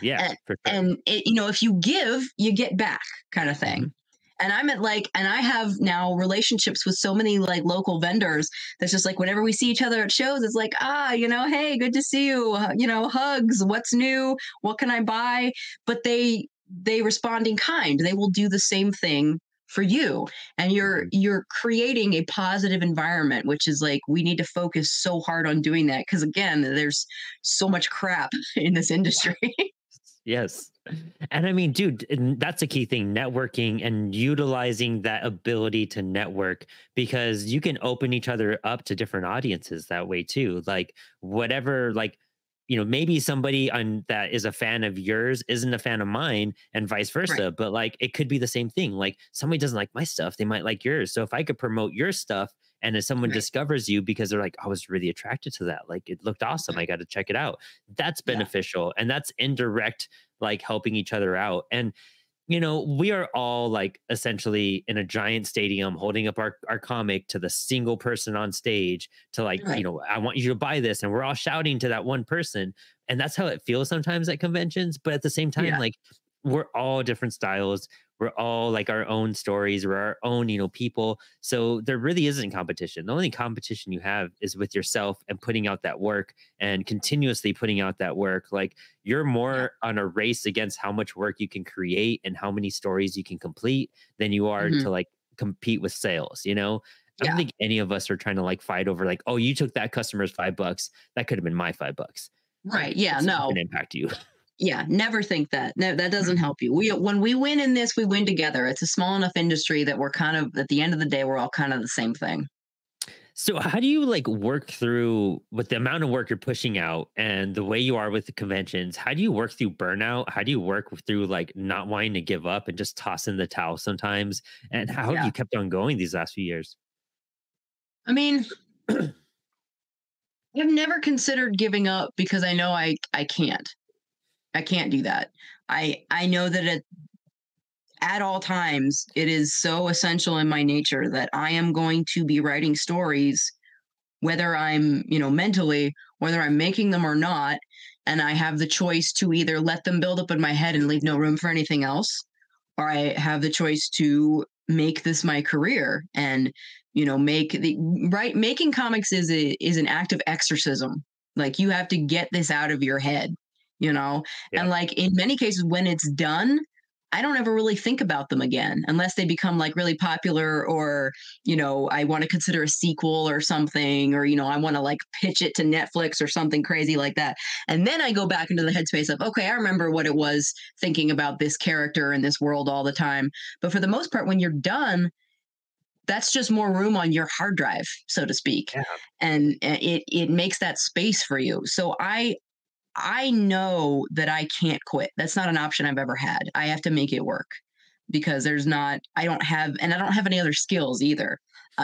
Yeah. And, sure. and it, you know, if you give, you get back kind of thing. Mm-hmm. And I'm at like, and I have now relationships with so many like local vendors that's just like whenever we see each other at shows, it's like, ah, you know, hey, good to see you. You know, hugs, what's new? What can I buy? But they, they respond in kind. They will do the same thing for you and you're mm-hmm. you're creating a positive environment which is like we need to focus so hard on doing that because again there's so much crap [laughs] in this industry. Yes. And i mean dude that's a key thing networking and utilizing that ability to network because you can open each other up to different audiences that way too like whatever like you know maybe somebody on that is a fan of yours isn't a fan of mine and vice versa right. but like it could be the same thing like somebody doesn't like my stuff they might like yours so if i could promote your stuff and if someone right. discovers you because they're like i was really attracted to that like it looked awesome i got to check it out that's beneficial yeah. and that's indirect like helping each other out and you know, we are all like essentially in a giant stadium holding up our, our comic to the single person on stage to like, right. you know, I want you to buy this. And we're all shouting to that one person. And that's how it feels sometimes at conventions. But at the same time, yeah. like we're all different styles we're all like our own stories we're our own you know people so there really isn't competition the only competition you have is with yourself and putting out that work and continuously putting out that work like you're more yeah. on a race against how much work you can create and how many stories you can complete than you are mm-hmm. to like compete with sales you know I don't think any of us are trying to like fight over like, oh, you took that customer's five bucks. That could have been my five bucks. Right. Yeah. no. Impact you. Yeah never think that. No that doesn't mm-hmm. help you. We when we win in this we win together. It's a small enough industry that we're kind of at the end of the day we're all kind of the same thing. So how do you like work through with the amount of work you're pushing out and the way you are with the conventions how do you work through burnout? How do you work through like not wanting to give up and just toss in the towel sometimes? And how yeah. have you kept on going these last few years? I mean [clears throat] I've never considered giving up because I know I I can't. I can't do that. I I know that at at all times it is so essential in my nature that I am going to be writing stories whether I'm, you know, mentally, whether I'm making them or not, and I have the choice to either let them build up in my head and leave no room for anything else, or I have the choice to make this my career and you know make the right making comics is a is an act of exorcism like you have to get this out of your head you know yeah. and like in many cases when it's done I don't ever really think about them again unless they become like really popular or, you know, I want to consider a sequel or something, or, you know, I want to like pitch it to Netflix or something crazy like that. And then I go back into the headspace of, okay, I remember what it was thinking about this character and this world all the time. But for the most part, when you're done, that's just more room on your hard drive, so to speak. Yeah. And eh, it it makes that space for you. So I I know that I can't quit. That's not an option I've ever had. I have to make it work because there's not, I don't have, and I don't have any other skills either. [laughs]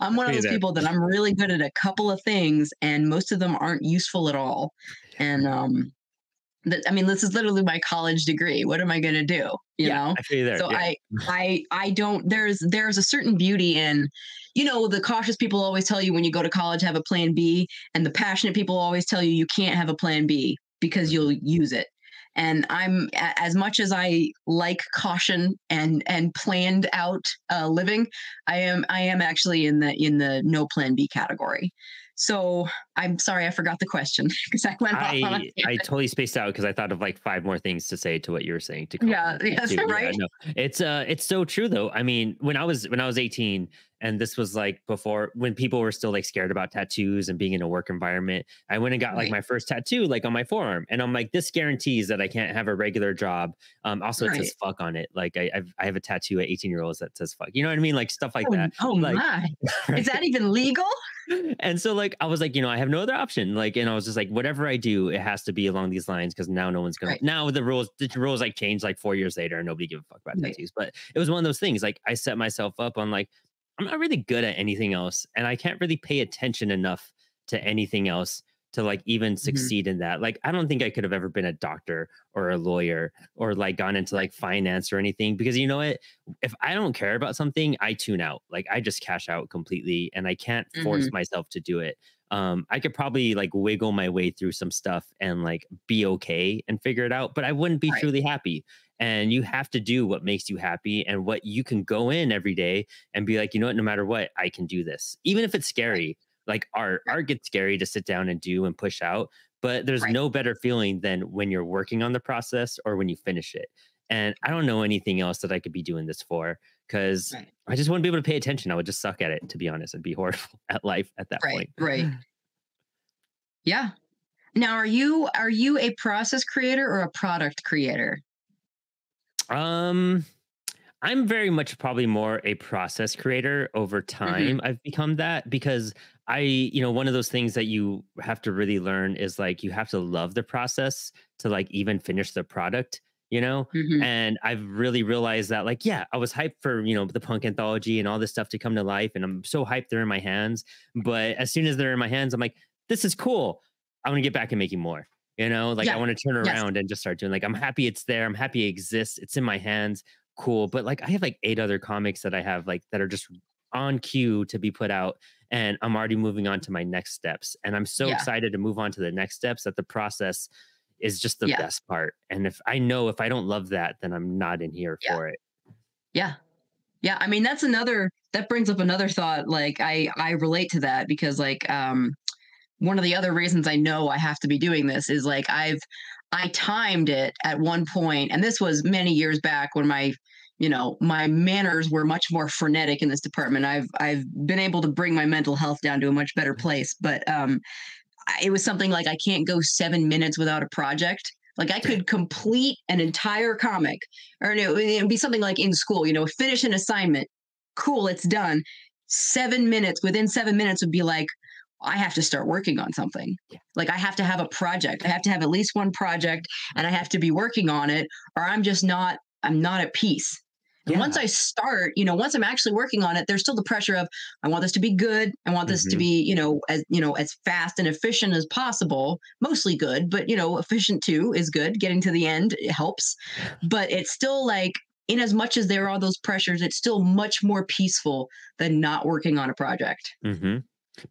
I'm one of those people that I'm really good at a couple of things and most of them aren't useful at all. And, um, that, I mean, this is literally my college degree. What am I going to do? You yeah, know? I so yeah. I, I, I don't, there's, there's a certain beauty in, you know, the cautious people always tell you when you go to college, have a plan B. And the passionate people always tell you you can't have a plan B because you'll use it. And I'm as much as I like caution and and planned out uh, living, I am I am actually in the in the no plan B category. So I'm sorry, I forgot the question [laughs] because I went. I I totally spaced out because I thought of like five more things to say to what you were saying. To yeah, [laughs] yes, right. Yeah, no, it's uh, it's so true though. I mean, when I was when I was 18, and this was like before when people were still like scared about tattoos and being in a work environment i went and got right. like my first tattoo like on my forearm and i'm like this guarantees that i can't have a regular job um also right. it says fuck on it like I, I've, I have a tattoo at 18 year olds that says fuck you know what i mean like stuff like oh, that oh like, my right? [laughs] is that even legal and so like i was like you know i have no other option like and i was just like whatever i do it has to be along these lines because now no one's gonna now the rules the rules like changed like four years later and nobody give a fuck about tattoos but it was one of those things like i set myself up on like I'm not really good at anything else, and I can't really pay attention enough to anything else to like even mm-hmm. succeed mm-hmm. in that. Like, I don't think I could have ever been a doctor or a lawyer or like gone into like finance or anything because you know what? If I don't care about something, I tune out. Like, I just cash out completely and I can't force mm-hmm. myself to do it. Um, I could probably like wiggle my way through some stuff and like be okay and figure it out, but I wouldn't be right. truly happy and you have to do what makes you happy and what you can go in every day and be like you know what? No matter what i can do this. Even if it's scary like art art gets scary to sit down and do and push out but there's right. no better feeling than when you're working on the process or when you finish it and i don't know anything else that i could be doing this for because right. i just wouldn't be able to pay attention i would just suck at it to be honest and be [laughs] horrible at life at that right, point. right. [sighs] Yeah. Now are you are you a process creator or a product creator um, I'm very much probably more a process creator over mm-hmm. time. Mm-hmm. I've become that because I, you know, one of those things that you have to really learn is like you have to love the process to like even finish the product, you know? Mm-hmm. And I've really realized that like, yeah, I was hyped for, you know, the punk anthology and all this stuff to come to life. And I'm so hyped they're in my hands. But as soon as they're in my hands, I'm like, this is cool. I want to get back and making more. You know, like yeah. I want to turn around yes. and just start doing like I'm happy it's there. I'm happy it exists. It's in my hands. Cool. But like I have like eight other comics that I have like that are just on queue to be put out and I'm already moving on to my next steps. And I'm so yeah. excited to move on to the next steps that the process is just the yeah. best part. And if I know if I don't love that, then I'm not in here for it. Yeah. Yeah. I mean, that's another that brings up another thought. Like I I relate to that because like um one of the other reasons I know I have to be doing this is like I've I timed it at one point, and this was many years back when my you know my manners were much more frenetic in this department. I've I've been able to bring my mental health down to a much better place, but um, it was something like I can't go seven minutes without a project. Like I could complete an entire comic, or it would be something like in school, you know, finish an assignment. Cool, it's done. Seven minutes. Within seven minutes would be like, I have to start working on something. Yeah. Like I have to have a project. I have to have at least one project and I have to be working on it or I'm just not I'm not at peace. And yeah. once I start, you know, once I'm actually working on it, there's still the pressure of I want this to be good. I want this mm-hmm. to be, you know, as you know, as fast and efficient as possible. Mostly good, but you know, efficient too is good. Getting to the end it helps. But it's still like in as much as there are those pressures, it's still much more peaceful than not working on a project. Mm-hmm.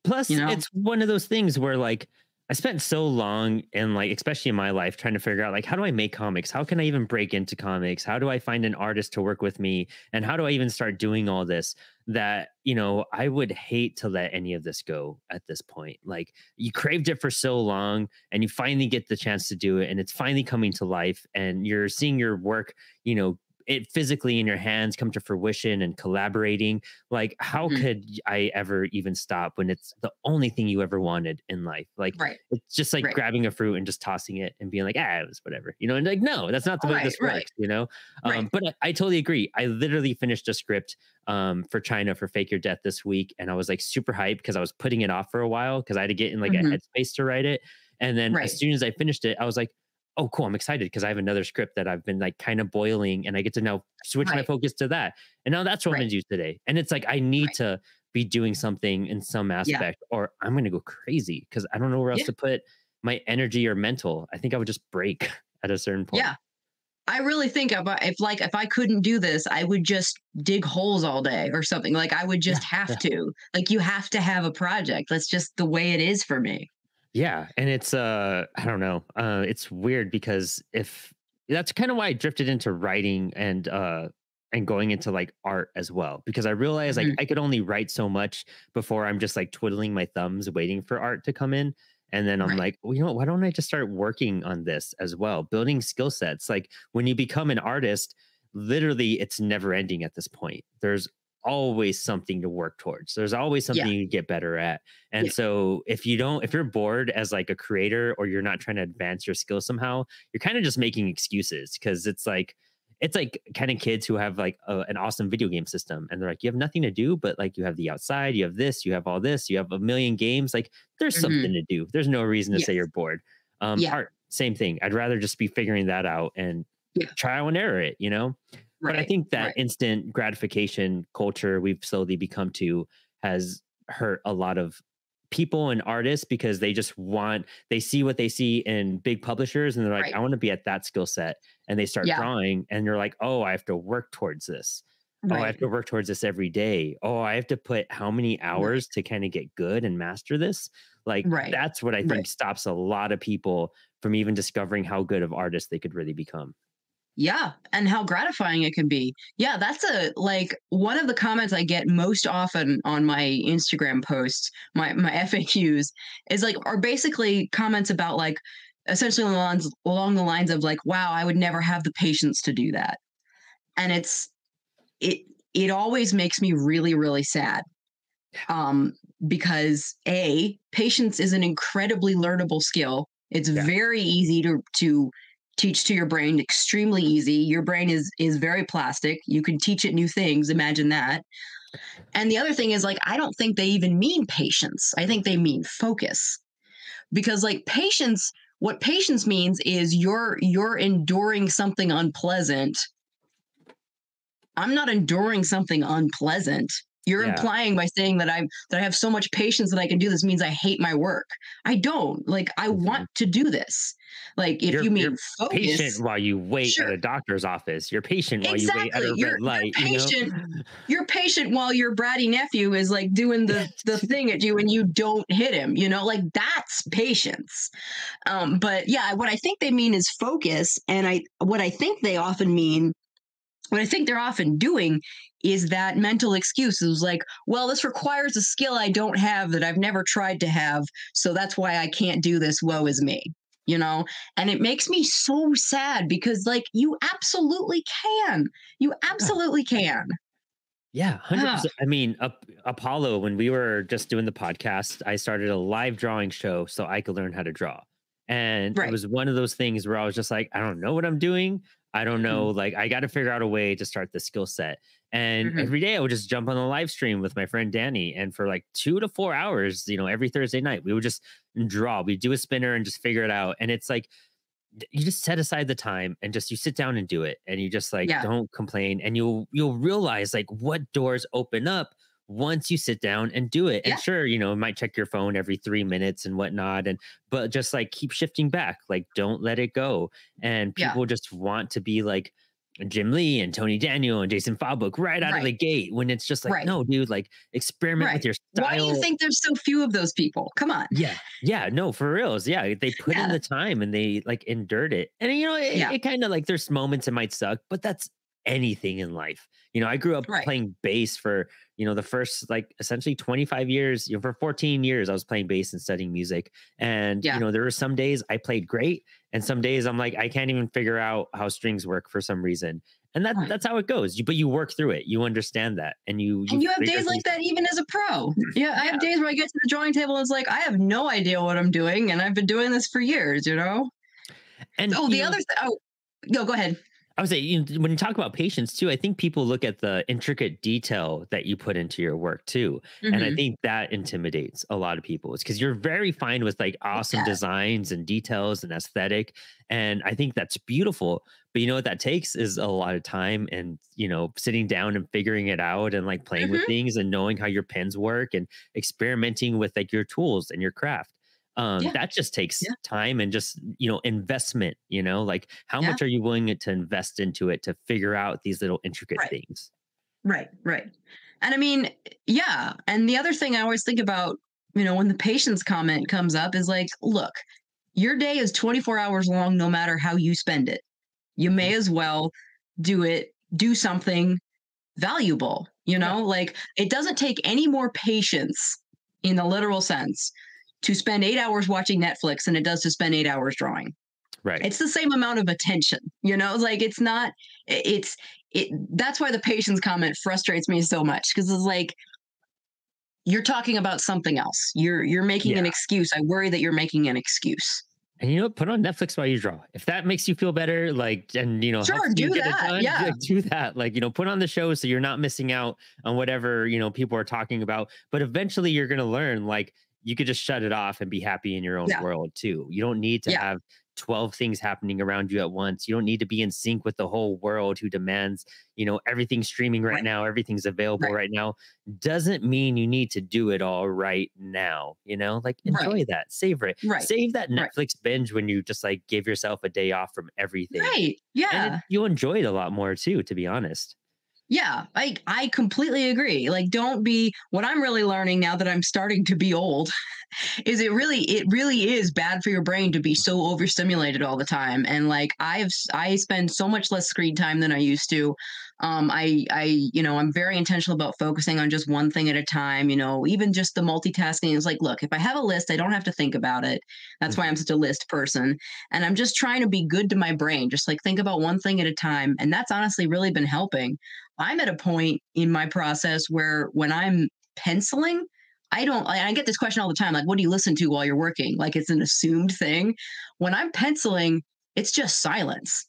Plus, you know? it's one of those things where like I spent so long and like, especially in my life, trying to figure out like how do I make comics? How can I even break into comics? How do I find an artist to work with me? And how do I even start doing all this? that you know I would hate to let any of this go at this point. Like you craved it for so long, and you finally get the chance to do it, and it's finally coming to life, and you're seeing your work, you know, it physically in your hands come to fruition and collaborating like how mm-hmm. could i ever even stop when it's the only thing you ever wanted in life like right. it's just like right. grabbing a fruit and just tossing it and being like ah it was whatever you know and like no that's not the way right, this works you know um, but I, I, totally agree i literally finished a script um, for china for fake your death this week and i was like super hyped because i was putting it off for a while because i had to get in like mm-hmm. a headspace to write it and then as soon as i finished it i was like oh cool i'm excited because i have another script that i've been like kind of boiling and i get to now switch right. my focus to that and now that's what right. i'm gonna do today and it's like i need right. to be doing something in some aspect yeah. or i'm gonna go crazy because i don't know where else yeah. to put my energy or mental i think i would just break [laughs] at a certain point yeah I really think if, if like if I couldn't do this, I would just dig holes all day or something. Like I would just yeah, have to. Like you have to have a project. That's just the way it is for me. Yeah, and it's uh I don't know. Uh it's weird because if that's kind of why I drifted into writing and uh and going into like art as well because I realized mm-hmm. like I could only write so much before I'm just like twiddling my thumbs waiting for art to come in and then I'm right. like, well, you know, why don't I just start working on this as well, building skill sets? Like when you become an artist, literally it's never ending at this point. There's always something to work towards. There's always something yeah. you get better at. And yeah. so if you don't, if you're bored as like a creator or you're not trying to advance your skill somehow, you're kind of just making excuses because it's like, it's like kind of kids who have like a, an awesome video game system and they're like, you have nothing to do, but like you have the outside, you have this, you have all this, you have a million games. Like there's mm-hmm. something to do. There's no reason to yes. say you're bored. Um, yeah. art, same thing. I'd rather just be figuring that out and yeah. trial and error it, you know? Right, but I think that right. instant gratification culture we've slowly become to has hurt a lot of people and artists because they just want they see what they see in big publishers and they're like right. i want to be at that skill set and they start yeah. drawing and you're like oh i have to work towards this right. oh i have to work towards this every day oh i have to put how many hours right. to kind of get good and master this like that's what i think stops a lot of people from even discovering how good of artists they could really become yeah, and how gratifying it can be. Yeah, that's a like one of the comments I get most often on my Instagram posts, my my [laughs] FAQs is like are basically comments about like essentially along the lines, along the lines of like, wow, I would never have the patience to do that. And it's it it always makes me really really sad. Um because a patience is an incredibly learnable skill. It's yeah. very easy to to teach to your brain extremely easy. Your brain is is very plastic. You can teach it new things. Imagine that. And the other thing is like i don't think they even mean patience. I think they mean focus. Because like patience what patience means is you're you're enduring something unpleasant. I'm not enduring something unpleasant you're yeah. implying by saying that I'm that I have so much patience that I can do this means I hate my work. I don't. Like I mm-hmm. want to do this. Like if you're, you mean focus, patient while you wait sure. at a doctor's office. You're patient while exactly. you wait at a you're, red light. You're patient. You know? [laughs] You're patient while your bratty nephew is like doing the the [laughs] thing at you and you don't hit him. You know, like that's patience. Um, but yeah, what I think they mean is focus, and I what I think they often mean what I think they're often doing is that mental excuse is like, well, this requires a skill I don't have that I've never tried to have. So that's why I can't do this. Woe is me, you know? And it makes me so sad because, like, you absolutely can. You absolutely can. Yeah, 100%. Yeah. I mean, uh, Apollo, when we were just doing the podcast, I started a live drawing show so I could learn how to draw. And right. it was one of those things where I was just like, I don't know what I'm doing. I don't know. Mm-hmm. Like, I got to figure out a way to start the skill set. And mm-hmm. every day I would just jump on the live stream with my friend Danny. And for like two to four hours, you know, every Thursday night, we would just draw. We'd do a spinner and just figure it out. And it's like, you just set aside the time and just you sit down and do it and you just like yeah. don't complain and you'll you'll realize like what doors open up once you sit down and do it. Yeah. And sure, you know, might check your phone every three minutes and whatnot. And but just like keep shifting back. Like don't let it go. And people yeah. just want to be like Jim Lee and Tony Daniel and Jason Fabok right out right. of the gate when it's just like, right. no, dude, like experiment right. with your style. Why do you think there's so few of those people? Come on. Yeah. Yeah. No, for reals. Yeah. They put yeah. in the time and they like endured it. And you know, it, yeah. it kind of like there's moments it might suck, but that's anything in life. You know, I grew up Right. playing bass for, you know, the first like essentially 25 years, you know, for 14 years I was playing bass and studying music. And Yeah. you know, there were some days I played great and some days I'm like I can't even figure out how strings work for some reason. And that Right. that's how it goes. You, but you work through it. You understand that and you And you have days like that even as a pro. [laughs] Yeah, I have days where I get to the drawing table and it's like I have no idea what I'm doing, and I've been doing this for years. You know. And Oh, the know, other thing. Oh, no, go ahead. I would say you know, when you talk about patience too, I think people look at the intricate detail that you put into your work too. And I Mhm. think that intimidates a lot of people. It's because you're very fine with like awesome Yeah. designs and details and aesthetic. And I think that's beautiful. But you know what that takes is a lot of time and, you know, sitting down and figuring it out and like playing with Mhm. things and knowing how your pens work and experimenting with like your tools and your craft. Um, Yeah. that just takes Yeah. time and just, you know, investment, you know, like how Yeah. much are you willing to invest into it to figure out these little intricate Right. things? Right, right. And I mean, yeah. And the other thing I always think about, you know, when the patience comment comes up is like, look, your day is 24 hours long no matter how you spend it. You may as well do it, do something valuable, you know? Like it doesn't take any more patience in the literal sense to spend 8 hours watching Netflix than it does to spend 8 hours drawing Right. it's the same amount of attention you know like it's not it's it that's why the patience comment frustrates me so much because it's like you're talking about something else you're you're making an excuse i worry that you're making an excuse And you know what? Put on Netflix while you draw. If that makes you feel better, like, and you know, Sure, do that, done, yeah. like, [laughs] do that. Like, you know, put on the show so you're not missing out on whatever you know people are talking about. But eventually, you're gonna learn. Like, you could just shut it off and be happy in your own Yeah. world too. You don't need to Yeah. have 12 things happening around you at once. You don't need to be in sync with the whole world who demands, you know, everything's streaming right, Right. now, everything's available Right. right. now. Doesn't mean you need to do it all right now. You know, like enjoy that, savor it. right Save that. Netflix binge when you just like give yourself a day off from everything. right And yeah it- you'll enjoy it a lot more too, to be honest. Yeah, I I completely agree. Like don't be what I'm really learning now that I'm starting to be old [laughs] is it really it really is bad for your brain to be so overstimulated all the time. And like I've I spend so much less screen time than I used to. Um I I you know, I'm very intentional about focusing on just one thing at a time, you know, even just the multitasking is like, look, if I have a list, I don't have to think about it. That's why I'm such a list person. And I'm just trying to be good to my brain, just like think about one thing at a time. And that's honestly really been helping. I'm at a point in my process where when I'm penciling, I don't, I I get this question all the time like, what do you listen to while you're working? Like it's an assumed thing. When I'm penciling, it's just silence.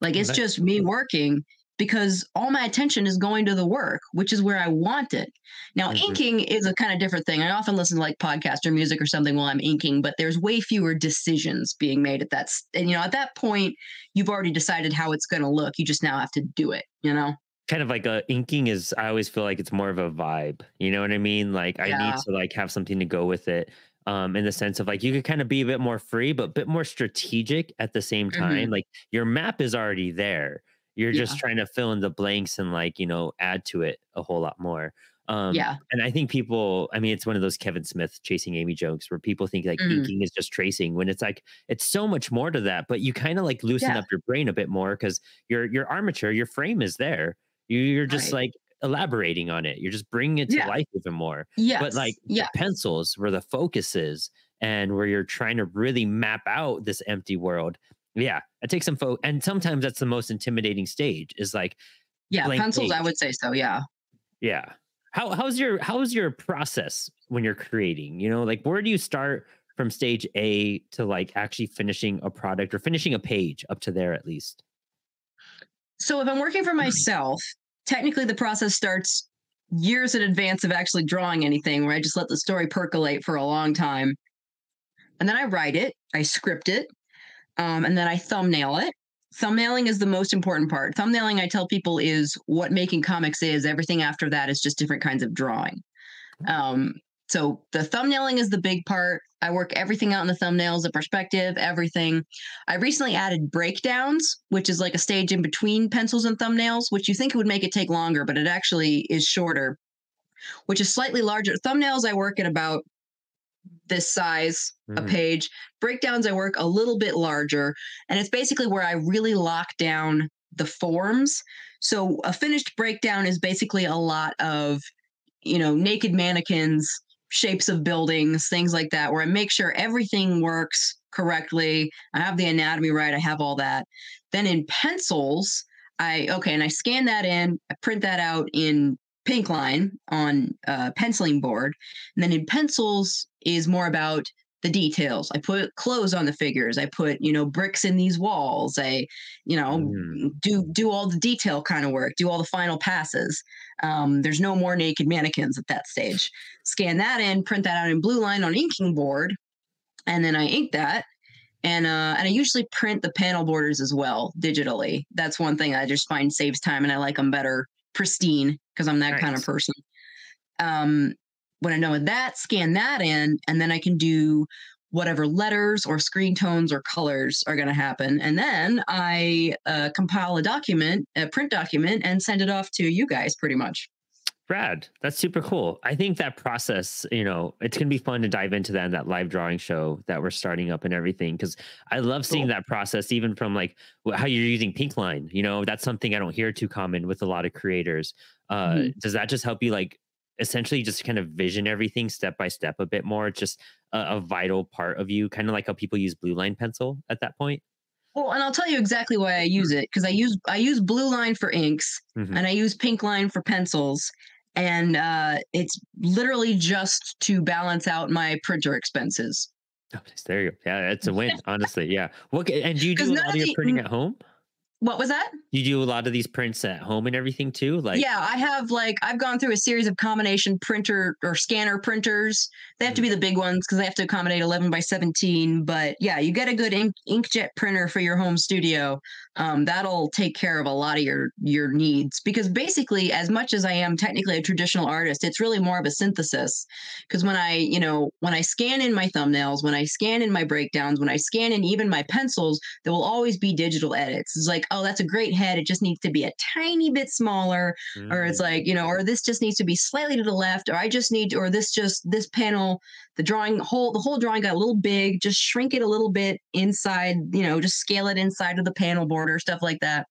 Like it's just me working because all my attention is going to the work, which is where I want it. Now, Mhm. inking is a kind of different thing. I often listen to like podcast or music or something while I'm inking, but there's way fewer decisions being made at that. And, you know, at that point, you've already decided how it's going to look. You just now have to do it, you know? Kind of like uh, inking is, I always feel like it's more of a vibe. You know what I mean? Like I Yeah. need to like have something to go with it. Um, in the sense of like you could kind of be a bit more free, but a bit more strategic at the same time. Like your map is already there. You're just trying to fill in the blanks and like, you know, add to it a whole lot more. Um, Yeah. And I think people, I mean, it's one of those Kevin Smith chasing Amy jokes where people think like Mhm. inking is just tracing when it's like, it's so much more to that, but you kind of like loosen Yeah. up your brain a bit more because your, your armature, your frame is there. You, you're just Right. like elaborating on it. You're just bringing it to Yeah. life even more. Yeah. But like yeah. pencils where the focus is and where you're trying to really map out this empty world. Yeah, it takes some fo and sometimes that's the most intimidating stage is like, Yeah. Pencils, I would say so. Yeah. yeah. How how's your how's your process when you're creating? You know, like where do you start from stage A to like actually finishing a product or finishing a page up to there at least? So if I'm working for [clears throat] myself, technically the process starts years in advance of actually drawing anything, where I just let the story percolate for a long time. And then I write it, I script it, um, and then I thumbnail it. Thumbnailing is the most important part. Thumbnailing, I tell people, is what making comics is. Everything after that is just different kinds of drawing. Um, so the thumbnailing is the big part. I work everything out in the thumbnails, the perspective, everything. I recently added breakdowns, which is like a stage in between pencils and thumbnails, which you think would make it take longer, but it actually is shorter, which is slightly larger. Thumbnails, I work at about this size a Mm. page. Breakdowns, I work a little bit larger. And it's basically where I really lock down the forms. So a finished breakdown is basically a lot of, you know, naked mannequins, shapes of buildings, things like that, where I make sure everything works correctly. I have the anatomy right. I have all that. Then in pencils, I okay, and I scan that in, I print that out in pink line on a penciling board. And then in pencils is more about the details. I put clothes on the figures. I put, you know, bricks in these walls. I, you know, mm. do do all the detail kind of work, do all the final passes. Um, there's no more naked mannequins at that stage. Scan that in, print that out in blue line on inking board, and then I ink that. And uh, and I usually print the panel borders as well digitally. That's one thing I just find saves time, and I like them better pristine because I'm that nice. kind of person. Um, when I know that, scan that in, and then I can do whatever letters or screen tones or colors are going to happen. And then I uh, compile a document, a print document, and send it off to you guys pretty much. Brad, that's super cool. I think that process, you know, it's going to be fun to dive into that in that live drawing show that we're starting up and everything. Cause I love seeing cool. that process, even from like how you're using pink line. You know, that's something I don't hear too common with a lot of creators. Uh, mm-hmm. Does that just help you like essentially just kind of vision everything step by step a bit more? It's just a, a vital part of you, kind of like how people use blue line pencil at that point. Well, and I'll tell you exactly why I use it because I use I use blue line for inks mm-hmm. and I use pink line for pencils, and uh, it's literally just to balance out my printer expenses. Oh, there you go. Yeah, it's a [laughs] win, honestly. Yeah. What and do you do a lot of your printing at home? What was that? You do a lot of these prints at home and everything too? Like Yeah, I have like I've gone through a series of combination printer or scanner printers. They have mm-hmm. to be the big ones because they have to accommodate 11 by 17, but yeah, you get a good ink, inkjet printer for your home studio. Um, that'll take care of a lot of your your needs because basically as much as I am technically a traditional artist, it's really more of a synthesis because when I, you know, when I scan in my thumbnails, when I scan in my breakdowns, when I scan in even my pencils, there will always be digital edits. It's like oh, that's a great head. It just needs to be a tiny bit smaller. Mm-hmm. Or it's mm. like, you know, or this just needs to be slightly to the left, or I just need, or this just, this panel, the drawing whole, the whole drawing got a little big, just shrink it a little bit inside, you know, just scale it inside of the panel border, stuff like that.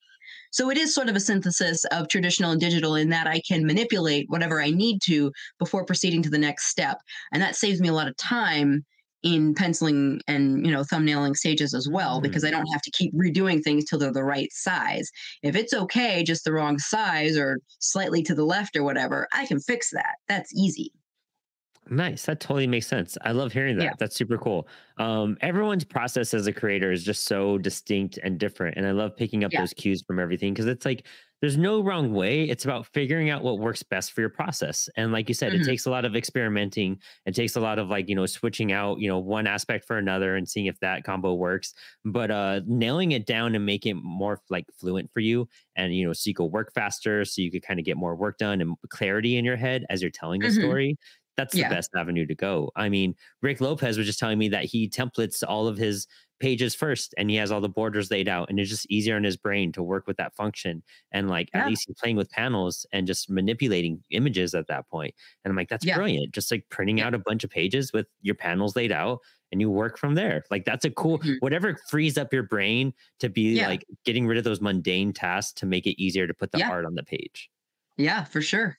So it is sort of a synthesis of traditional and digital in that I can manipulate whatever I need to before proceeding to the next step. And that saves me a lot of time in penciling and you know thumbnailing stages as well mm-hmm. because I don't have to keep redoing things till they're the right size. If it's okay, just the wrong size or slightly to the left or whatever, I can fix that. That's easy. Nice. That totally makes sense. I love hearing that. Yeah. That's super cool. Um, everyone's process as a creator is just so distinct and different. And I love picking up yeah. those cues from everything because it's like there's no wrong way. It's about figuring out what works best for your process. And like you said, mm-hmm. it takes a lot of experimenting. It takes a lot of like, you know, switching out, you know, one aspect for another and seeing if that combo works. But uh nailing it down and make it more like fluent for you and you know, so you can work faster, so you could kind of get more work done and clarity in your head as you're telling the mm-hmm. story that's the yeah. best avenue to go. I mean, Rick Lopez was just telling me that he templates all of his pages first and he has all the borders laid out and it's just easier in his brain to work with that function and like yeah. at least he's playing with panels and just manipulating images at that point. and i'm like that's yeah. brilliant just like printing out a bunch of pages with your panels laid out and you work from there like that's a cool mm-hmm. whatever frees up your brain to be yeah. like getting rid of those mundane tasks to make it easier to put the art on the page yeah for sure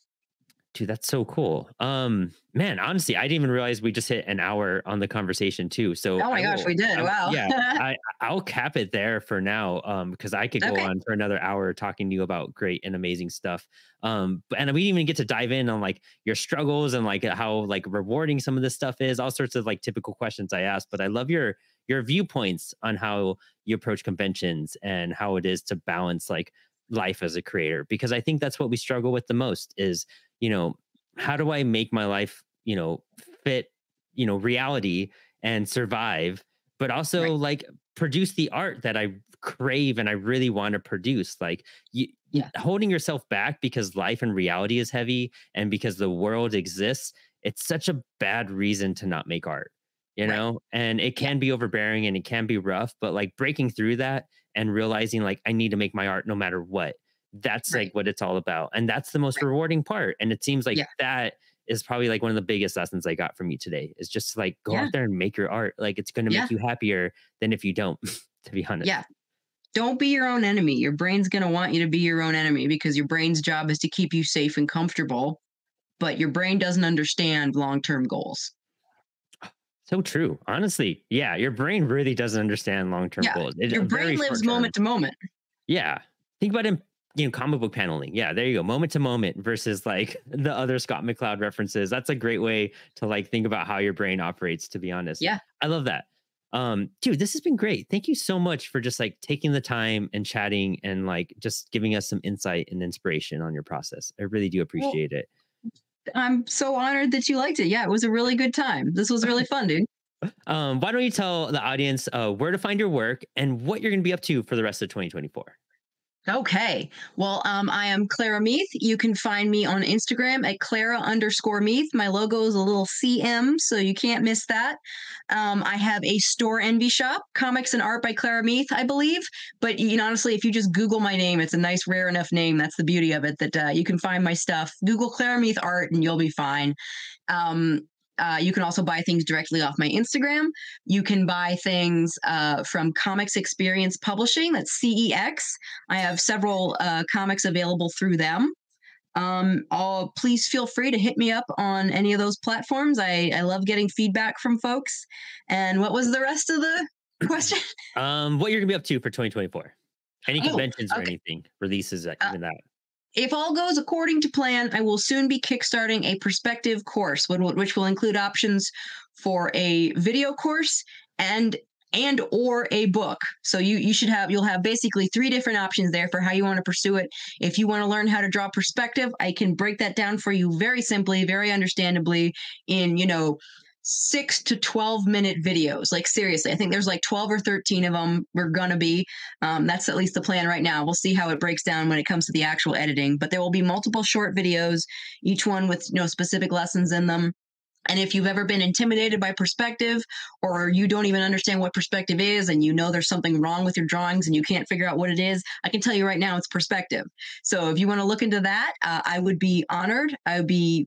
Dude, that's so cool. Um, man, honestly, I didn't even realize we just hit an hour on the conversation too. So, oh my I gosh, will, we did. I, wow. yeah, [laughs] I, I'll cap it there for now. Um, because I could go okay. on for another hour talking to you about great and amazing stuff. Um, and we didn't even get to dive in on like your struggles and like how like rewarding some of this stuff is. All sorts of like typical questions I ask, but I love your your viewpoints on how you approach conventions and how it is to balance like life as a creator because I think that's what we struggle with the most is you know, how do I make my life, you know, fit, you know, reality and survive, but also right. like produce the art that I crave and I really want to produce. Like you, yeah. holding yourself back because life and reality is heavy and because the world exists, it's such a bad reason to not make art, you right. know? And it can be overbearing and it can be rough, but like breaking through that and realizing like I need to make my art no matter what that's right. like what it's all about and that's the most right. rewarding part and it seems like yeah. that is probably like one of the biggest lessons i got from you today is just like go yeah. out there and make your art like it's going to yeah. make you happier than if you don't [laughs] to be honest yeah don't be your own enemy. Your brain's going to want you to be your own enemy because your brain's job is to keep you safe and comfortable, but your brain doesn't understand long term goals. So true. Honestly, yeah, your brain really doesn't understand long term Yeah, goals. It's Your brain lives moment to moment. Yeah. Think about him, you know, comic book paneling. Yeah, there you go. Moment to moment versus like [laughs] the other Scott McCloud references. That's a great way to like think about how your brain operates, to be honest. Yeah. I love that. Um, dude, this has been great. Thank you so much for just like taking the time and chatting and like just giving us some insight and inspiration on your process. I really do appreciate it. I'm so honored that you liked it. Yeah, it was a really good time. This was really fun, dude. [laughs] Um, why don't you tell the audience uh, where to find your work and what you're going to be up to for the rest of 2024? Okay. Well, um, I am Clara Meath. You can find me on Instagram at Clara underscore Meath. My logo is a little CM, so you can't miss that. Um, I have a Storenvy shop, comics and art by Clara Meath, I believe. But you know, honestly, if you just Google my name, it's a nice, rare enough name. That's the beauty of it that uh, you can find my stuff. Google Clara Meath art, and you'll be fine. Um, uh, you can also buy things directly off my Instagram. You can buy things uh, from Comics Experience Publishing, that's CEX. I have several uh, comics available through them. Um, all please feel free to hit me up on any of those platforms. I, I love getting feedback from folks. And what was the rest of the [clears throat] question? Um, what you're going to be up to for 2024? Any Oh, conventions or anything, releases, that, Uh, that. If all goes according to plan, I will soon be kickstarting a perspective course, which will, include options for a video course and and or a book. So you you should have you'll have basically three different options there for how you want to pursue it. If you want to learn how to draw perspective, I can break that down for you very simply, very understandably in, you know, 6 to 12 minute videos. Like seriously, I think there's like 12 or 13 of them we're going to be um, that's at least the plan right now. We'll see how it breaks down when it comes to the actual editing. But there will be multiple short videos, each one with you know specific lessons in them. And if you've ever been intimidated by perspective, or you don't even understand what perspective is, and you know there's something wrong with your drawings and you can't figure out what it is, I can tell you right now it's perspective. So if you want to look into that, uh, I would be honored. I would be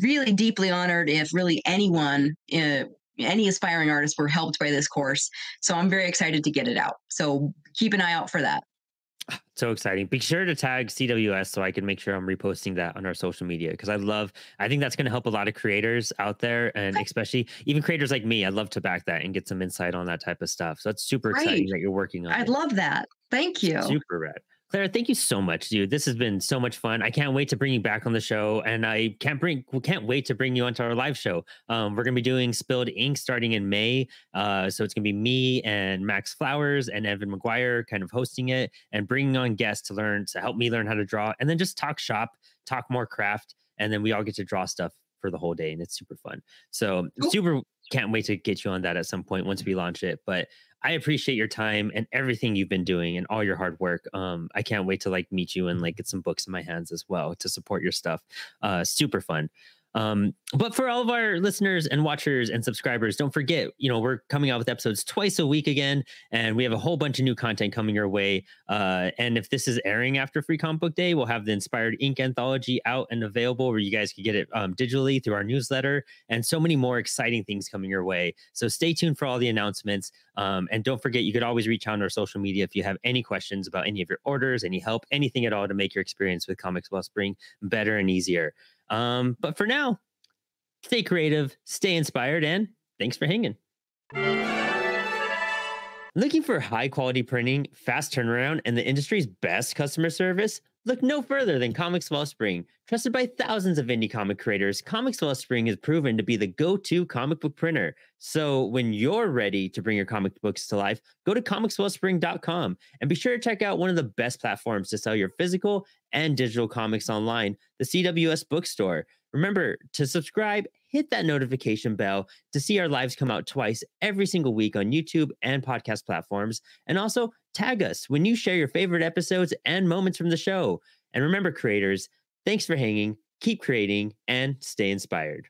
really deeply honored if really anyone, uh, any aspiring artists were helped by this course. So I'm very excited to get it out. So keep an eye out for that. So exciting. Be sure to tag CWS so I can make sure I'm reposting that on our social media because I love, I think that's going to help a lot of creators out there and Okay. especially even creators like me. I'd love to back that and get some insight on that type of stuff. So that's super exciting Great. that you're working on I'd it. love that. Thank you. Super rad. Clara, thank you so much, dude. This has been so much fun. I can't wait to bring you back on the show, and I can't bring can't wait to bring you onto our live show. Um, we're gonna be doing Spilled Ink starting in May. Uh, so it's gonna be me and Max Flowers and Evan McGuire kind of hosting it and bringing on guests to learn to help me learn how to draw, and then just talk shop, talk more craft, and then we all get to draw stuff for the whole day, and it's super fun. So Cool. super can't wait to get you on that at some point once we launch it. But I appreciate your time and everything you've been doing and all your hard work. Um, I can't wait to like meet you and like get some books in my hands as well to support your stuff. Uh, super fun. Um, but for all of our listeners and watchers and subscribers, don't forget, you know, we're coming out with episodes twice a week again, and we have a whole bunch of new content coming your way. Uh, and if this is airing after Free Comic Book Day, we'll have the Inspired Ink anthology out and available where you guys can get it um, digitally through our newsletter and so many more exciting things coming your way. So stay tuned for all the announcements. Um, and don't forget, you could always reach out on our social media if you have any questions about any of your orders, any help, anything at all to make your experience with Comix Wellspring better and easier. Um, but for now, stay creative, stay inspired, and thanks for hanging. Looking for high quality printing, fast turnaround, and the industry's best customer service? Look no further than Comix Wellspring. Trusted by thousands of indie comic creators, Comix Wellspring is proven to be the go to comic book printer. So when you're ready to bring your comic books to life, go to comixwellspring.com and be sure to check out one of the best platforms to sell your physical and digital comics online, the CWS Bookstore. Remember to subscribe, hit that notification bell to see our lives come out twice every single week on YouTube and podcast platforms. And also tag us when you share your favorite episodes and moments from the show. And remember, creators, thanks for hanging, keep creating, and stay inspired.